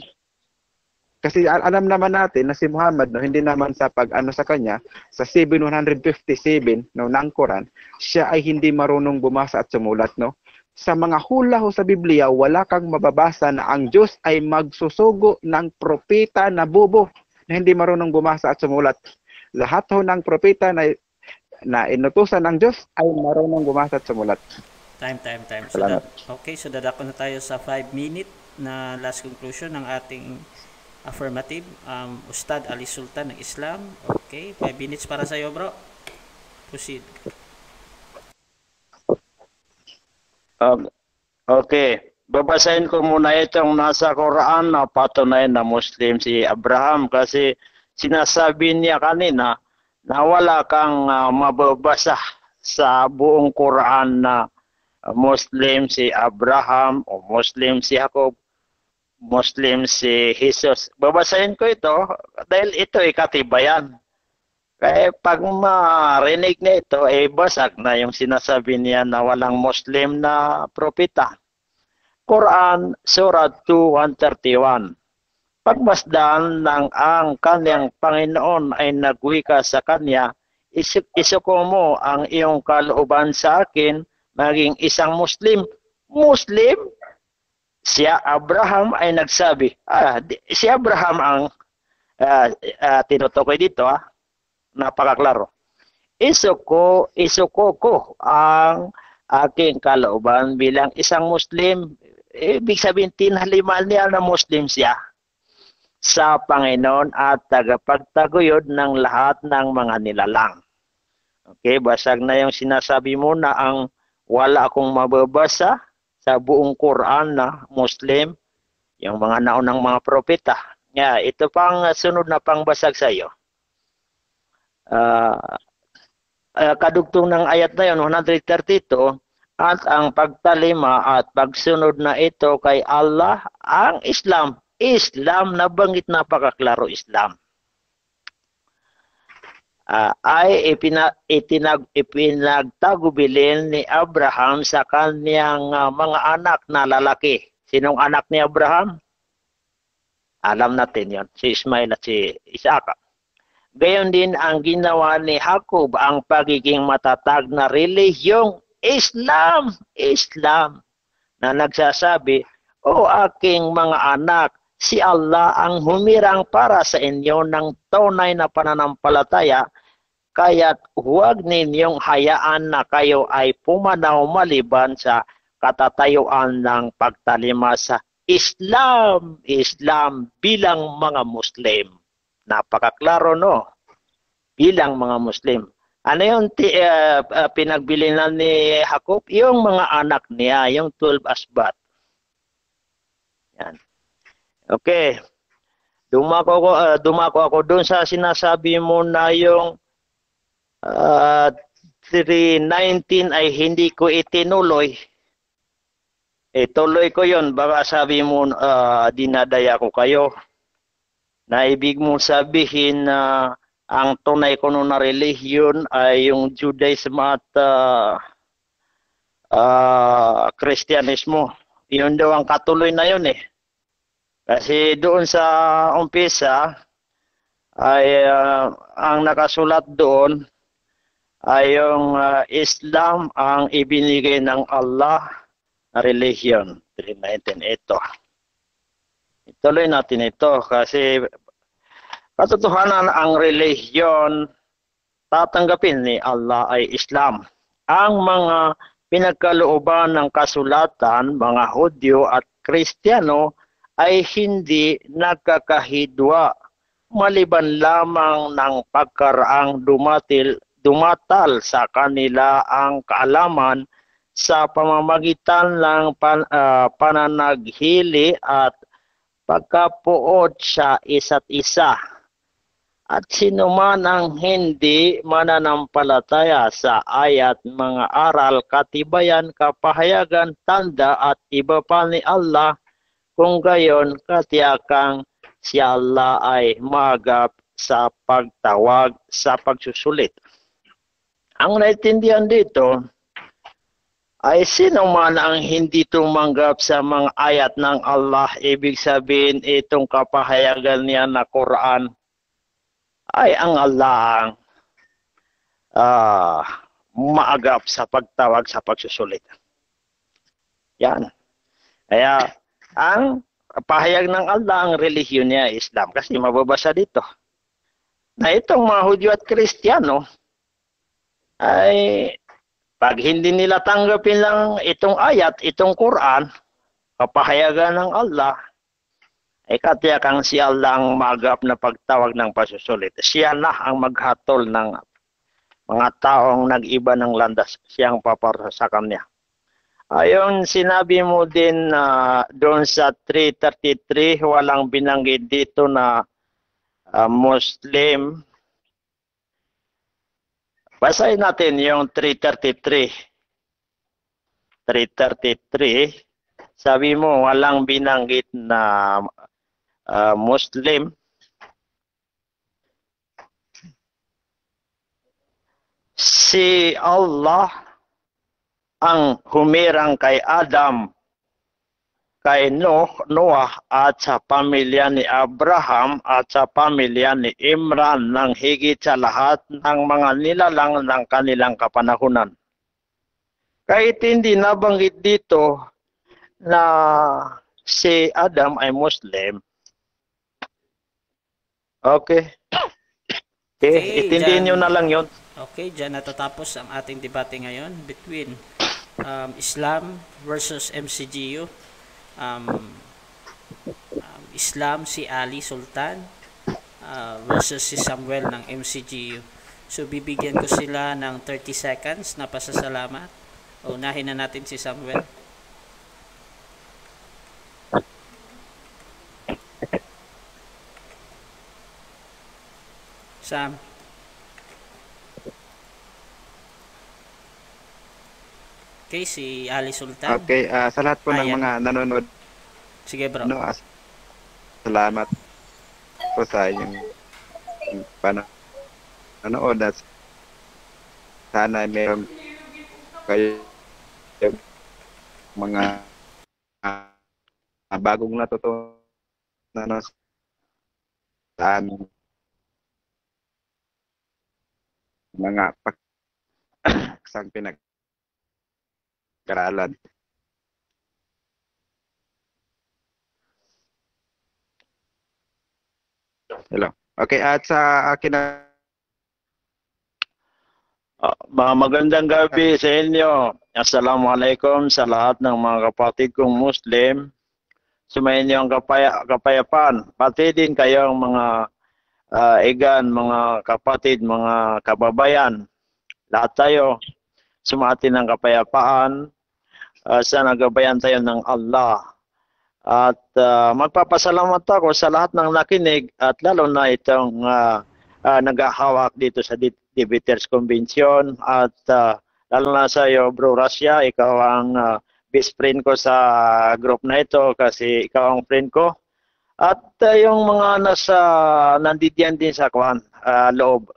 Kasi alam naman natin na si Muhammad no hindi naman sa pag ano sa kanya sa 7157 no ng Quran siya ay hindi marunong bumasa at sumulat no sa mga hula ho sa Biblia, wala kang mababasa na ang Diyos ay magsusugo ng propeta na bubo na hindi marunong bumasa at sumulat. Lahat ho ng propeta na, na inutusan ng Diyos ay marunong bumasa at sumulat. Time, time, time. So Salamat. that, okay, so dadako na tayo sa 5 minute na last conclusion ng ating affirmative. Um, Ustad Ali Sultan ng Islam. Okay, 5 minutes para sa iyo, bro. Proceed. Um, okay. Babasahin ko muna itong nasa Quran na patunay na Muslim si Abraham kasi sinasabi niya kanina na wala kang uh, mababasa sa buong Quran na Muslim si Abraham o Muslim si Jacob, Muslim si Jesus. Babasahin ko ito dahil ito ay katibayan. Kaya pag marinig niya ito, eh basag na yung sinasabi niya na walang Muslim na propeta. Quran, Surah 2, Pagmasdan ng ang kanyang Panginoon ay nagwika sa kanya, isuko mo ang iyong kalooban sa akin, maging isang Muslim. Muslim? Siya Abraham ay nagsabi, ah, si Abraham ang uh, uh, tinutukoy dito, ah, napakaklaro. Isuko, isuko ko ang aking kalooban bilang isang Muslim. Ibig sabihin, tinhalimal niya na Muslim siya sa Panginoon at tagapagtaguyod ng lahat ng mga nilalang. Okay, basag na yung sinasabi mo na ang wala akong mababasa sa buong Quran na Muslim, yung mga naunang mga propeta. Yeah, ito pang sunod na pangbasag sa iyo. Uh, uh, kadugtong ng ayat na yon 132 at ang pagtalima at pagsunod na ito kay Allah ang Islam. Islam na bangit napakaklaro Islam uh, ay ipina, itinag, ipinagtagubilin ni Abraham sa kanyang uh, mga anak na lalaki. Sinong anak ni Abraham? Alam natin yon si Ismail at si Isaac. Gayon din ang ginawa ni Jacob ang pagiging matatag na relihiyong Islam, Islam na nagsasabi, O aking mga anak, si Allah ang humirang para sa inyo ng tunay na pananampalataya, kaya't huwag ninyong hayaan na kayo ay pumanaw maliban sa katatayuan ng pagtalima sa Islam, Islam bilang mga Muslim. Napakaklaro no bilang mga Muslim. Ano yung t- uh, uh, pinagbilinan ni Jacob? Yung mga anak niya, yung 12 asbat. Yan. Okay. Dumako ako, uh, dumako ako doon sa sinasabi mo na yung uh, 319 ay hindi ko itinuloy. Eh, tuloy ko yon Baka sabi mo, uh, dinadaya ko kayo na ibig mong sabihin na ang tunay ko na relihiyon ay yung Judaism at uh, uh. Yun daw ang katuloy na yun eh. Kasi doon sa umpisa ay uh, ang nakasulat doon ay yung uh, Islam ang ibinigay ng Allah na relihiyon. 319 ito. Ituloy natin ito kasi katotohanan ang relihiyon tatanggapin ni Allah ay Islam. Ang mga pinagkalooban ng kasulatan, mga Hudyo at Kristiyano ay hindi nagkakahidwa maliban lamang ng pagkaraang dumatil, dumatal sa kanila ang kaalaman sa pamamagitan ng pan, uh, pananaghili at pagkapuot sa isa't isa. At sino man ang hindi mananampalataya sa ayat mga aral, katibayan, kapahayagan, tanda at iba pa ni Allah, kung gayon katiyakang si Allah ay magap sa pagtawag sa pagsusulit. Ang naintindihan dito ay sino man ang hindi tumanggap sa mga ayat ng Allah, ibig sabihin itong kapahayagan niya na Quran, ay ang Allah ang uh, maagap sa pagtawag sa pagsusulit. Yan. Kaya ang pahayag ng Allah ang relihiyon niya Islam kasi mababasa dito na itong mga Hudyo at Kristiyano ay pag hindi nila tanggapin lang itong ayat, itong Quran, kapahayagan ng Allah, ay katiyakang si Allah ang magap na pagtawag ng pasusulit. Siya na ang maghatol ng mga taong nag-iba ng landas. Siya ang papara sa kanya. Ayon sinabi mo din na uh, doon sa 333, walang binanggit dito na uh, Muslim. Basahin natin yung 333. 333, sabi mo walang binanggit na uh, Muslim. Si Allah ang humirang kay Adam, kay Noah at sa pamilya ni Abraham at sa pamilya ni Imran ng higit sa lahat ng mga nilalang ng kanilang kapanahunan. Kahit hindi nabanggit dito na si Adam ay Muslim, Okay. [COUGHS] Okay, okay itindihin nyo na lang yon. Okay, dyan natatapos ang ating debate ngayon between um, Islam versus MCGU. Um, um, Islam si Ali Sultan uh, versus si Samuel ng MCGU. So bibigyan ko sila ng 30 seconds na pasasalamat. Unahin na natin si Samuel. Sam. Okay, si Ali Sultan. Okay, uh, sa lahat po Ayan. ng mga nanonood. Sige, bro. No, as salamat po sa inyong panonood at sana meron kayo mga uh, bagong natutunan sa aming mga paksang [COUGHS] pinag-aralan. Hello. Okay, at sa akin na Uh, magandang gabi sa inyo. Assalamualaikum sa lahat ng mga kapatid kong Muslim. Sumayin niyo ang kapaya, kapayapaan. Pati din kayong mga uh, Egan, mga kapatid, mga kababayan, lahat tayo sumati ng kapayapaan uh, sa nagabayan tayo ng Allah. At uh, magpapasalamat ako sa lahat ng nakinig at lalo na itong uh, uh, naghahawak dito sa Debaters Convention at uh, lalo na sa iyo Bro Rasya, ikaw ang uh, best friend ko sa group na ito kasi ikaw ang friend ko. At uh, yung mga nasa nandidiyan din sa kwan, uh, loob.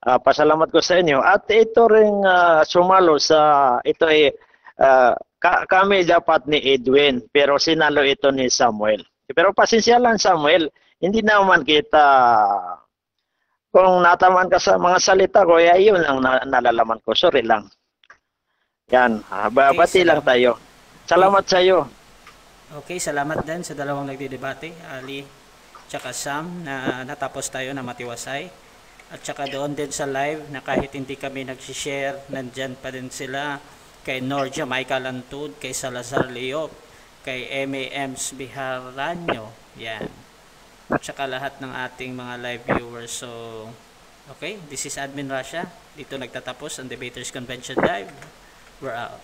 Uh, pasalamat ko sa inyo. At ito ring uh, sumalo sa ito ay uh, ka- kami dapat ni Edwin pero sinalo ito ni Samuel. Pero pasensya lang Samuel, hindi naman kita kung nataman ka sa mga salita ko, ay yun ang na- nalalaman ko. Sorry lang. Yan, uh, bati lang tayo. Salamat sa iyo. Okay, salamat din sa dalawang nagdidebate, Ali tsaka Sam, na natapos tayo na matiwasay. At tsaka doon din sa live na kahit hindi kami nag-share, nandyan pa din sila kay Norja Michael Antud, kay Salazar Leo, kay M.A.M.S. Biharanyo. Yan. At saka lahat ng ating mga live viewers. So, okay, this is Admin Russia. Dito nagtatapos ang Debaters Convention Live. We're out.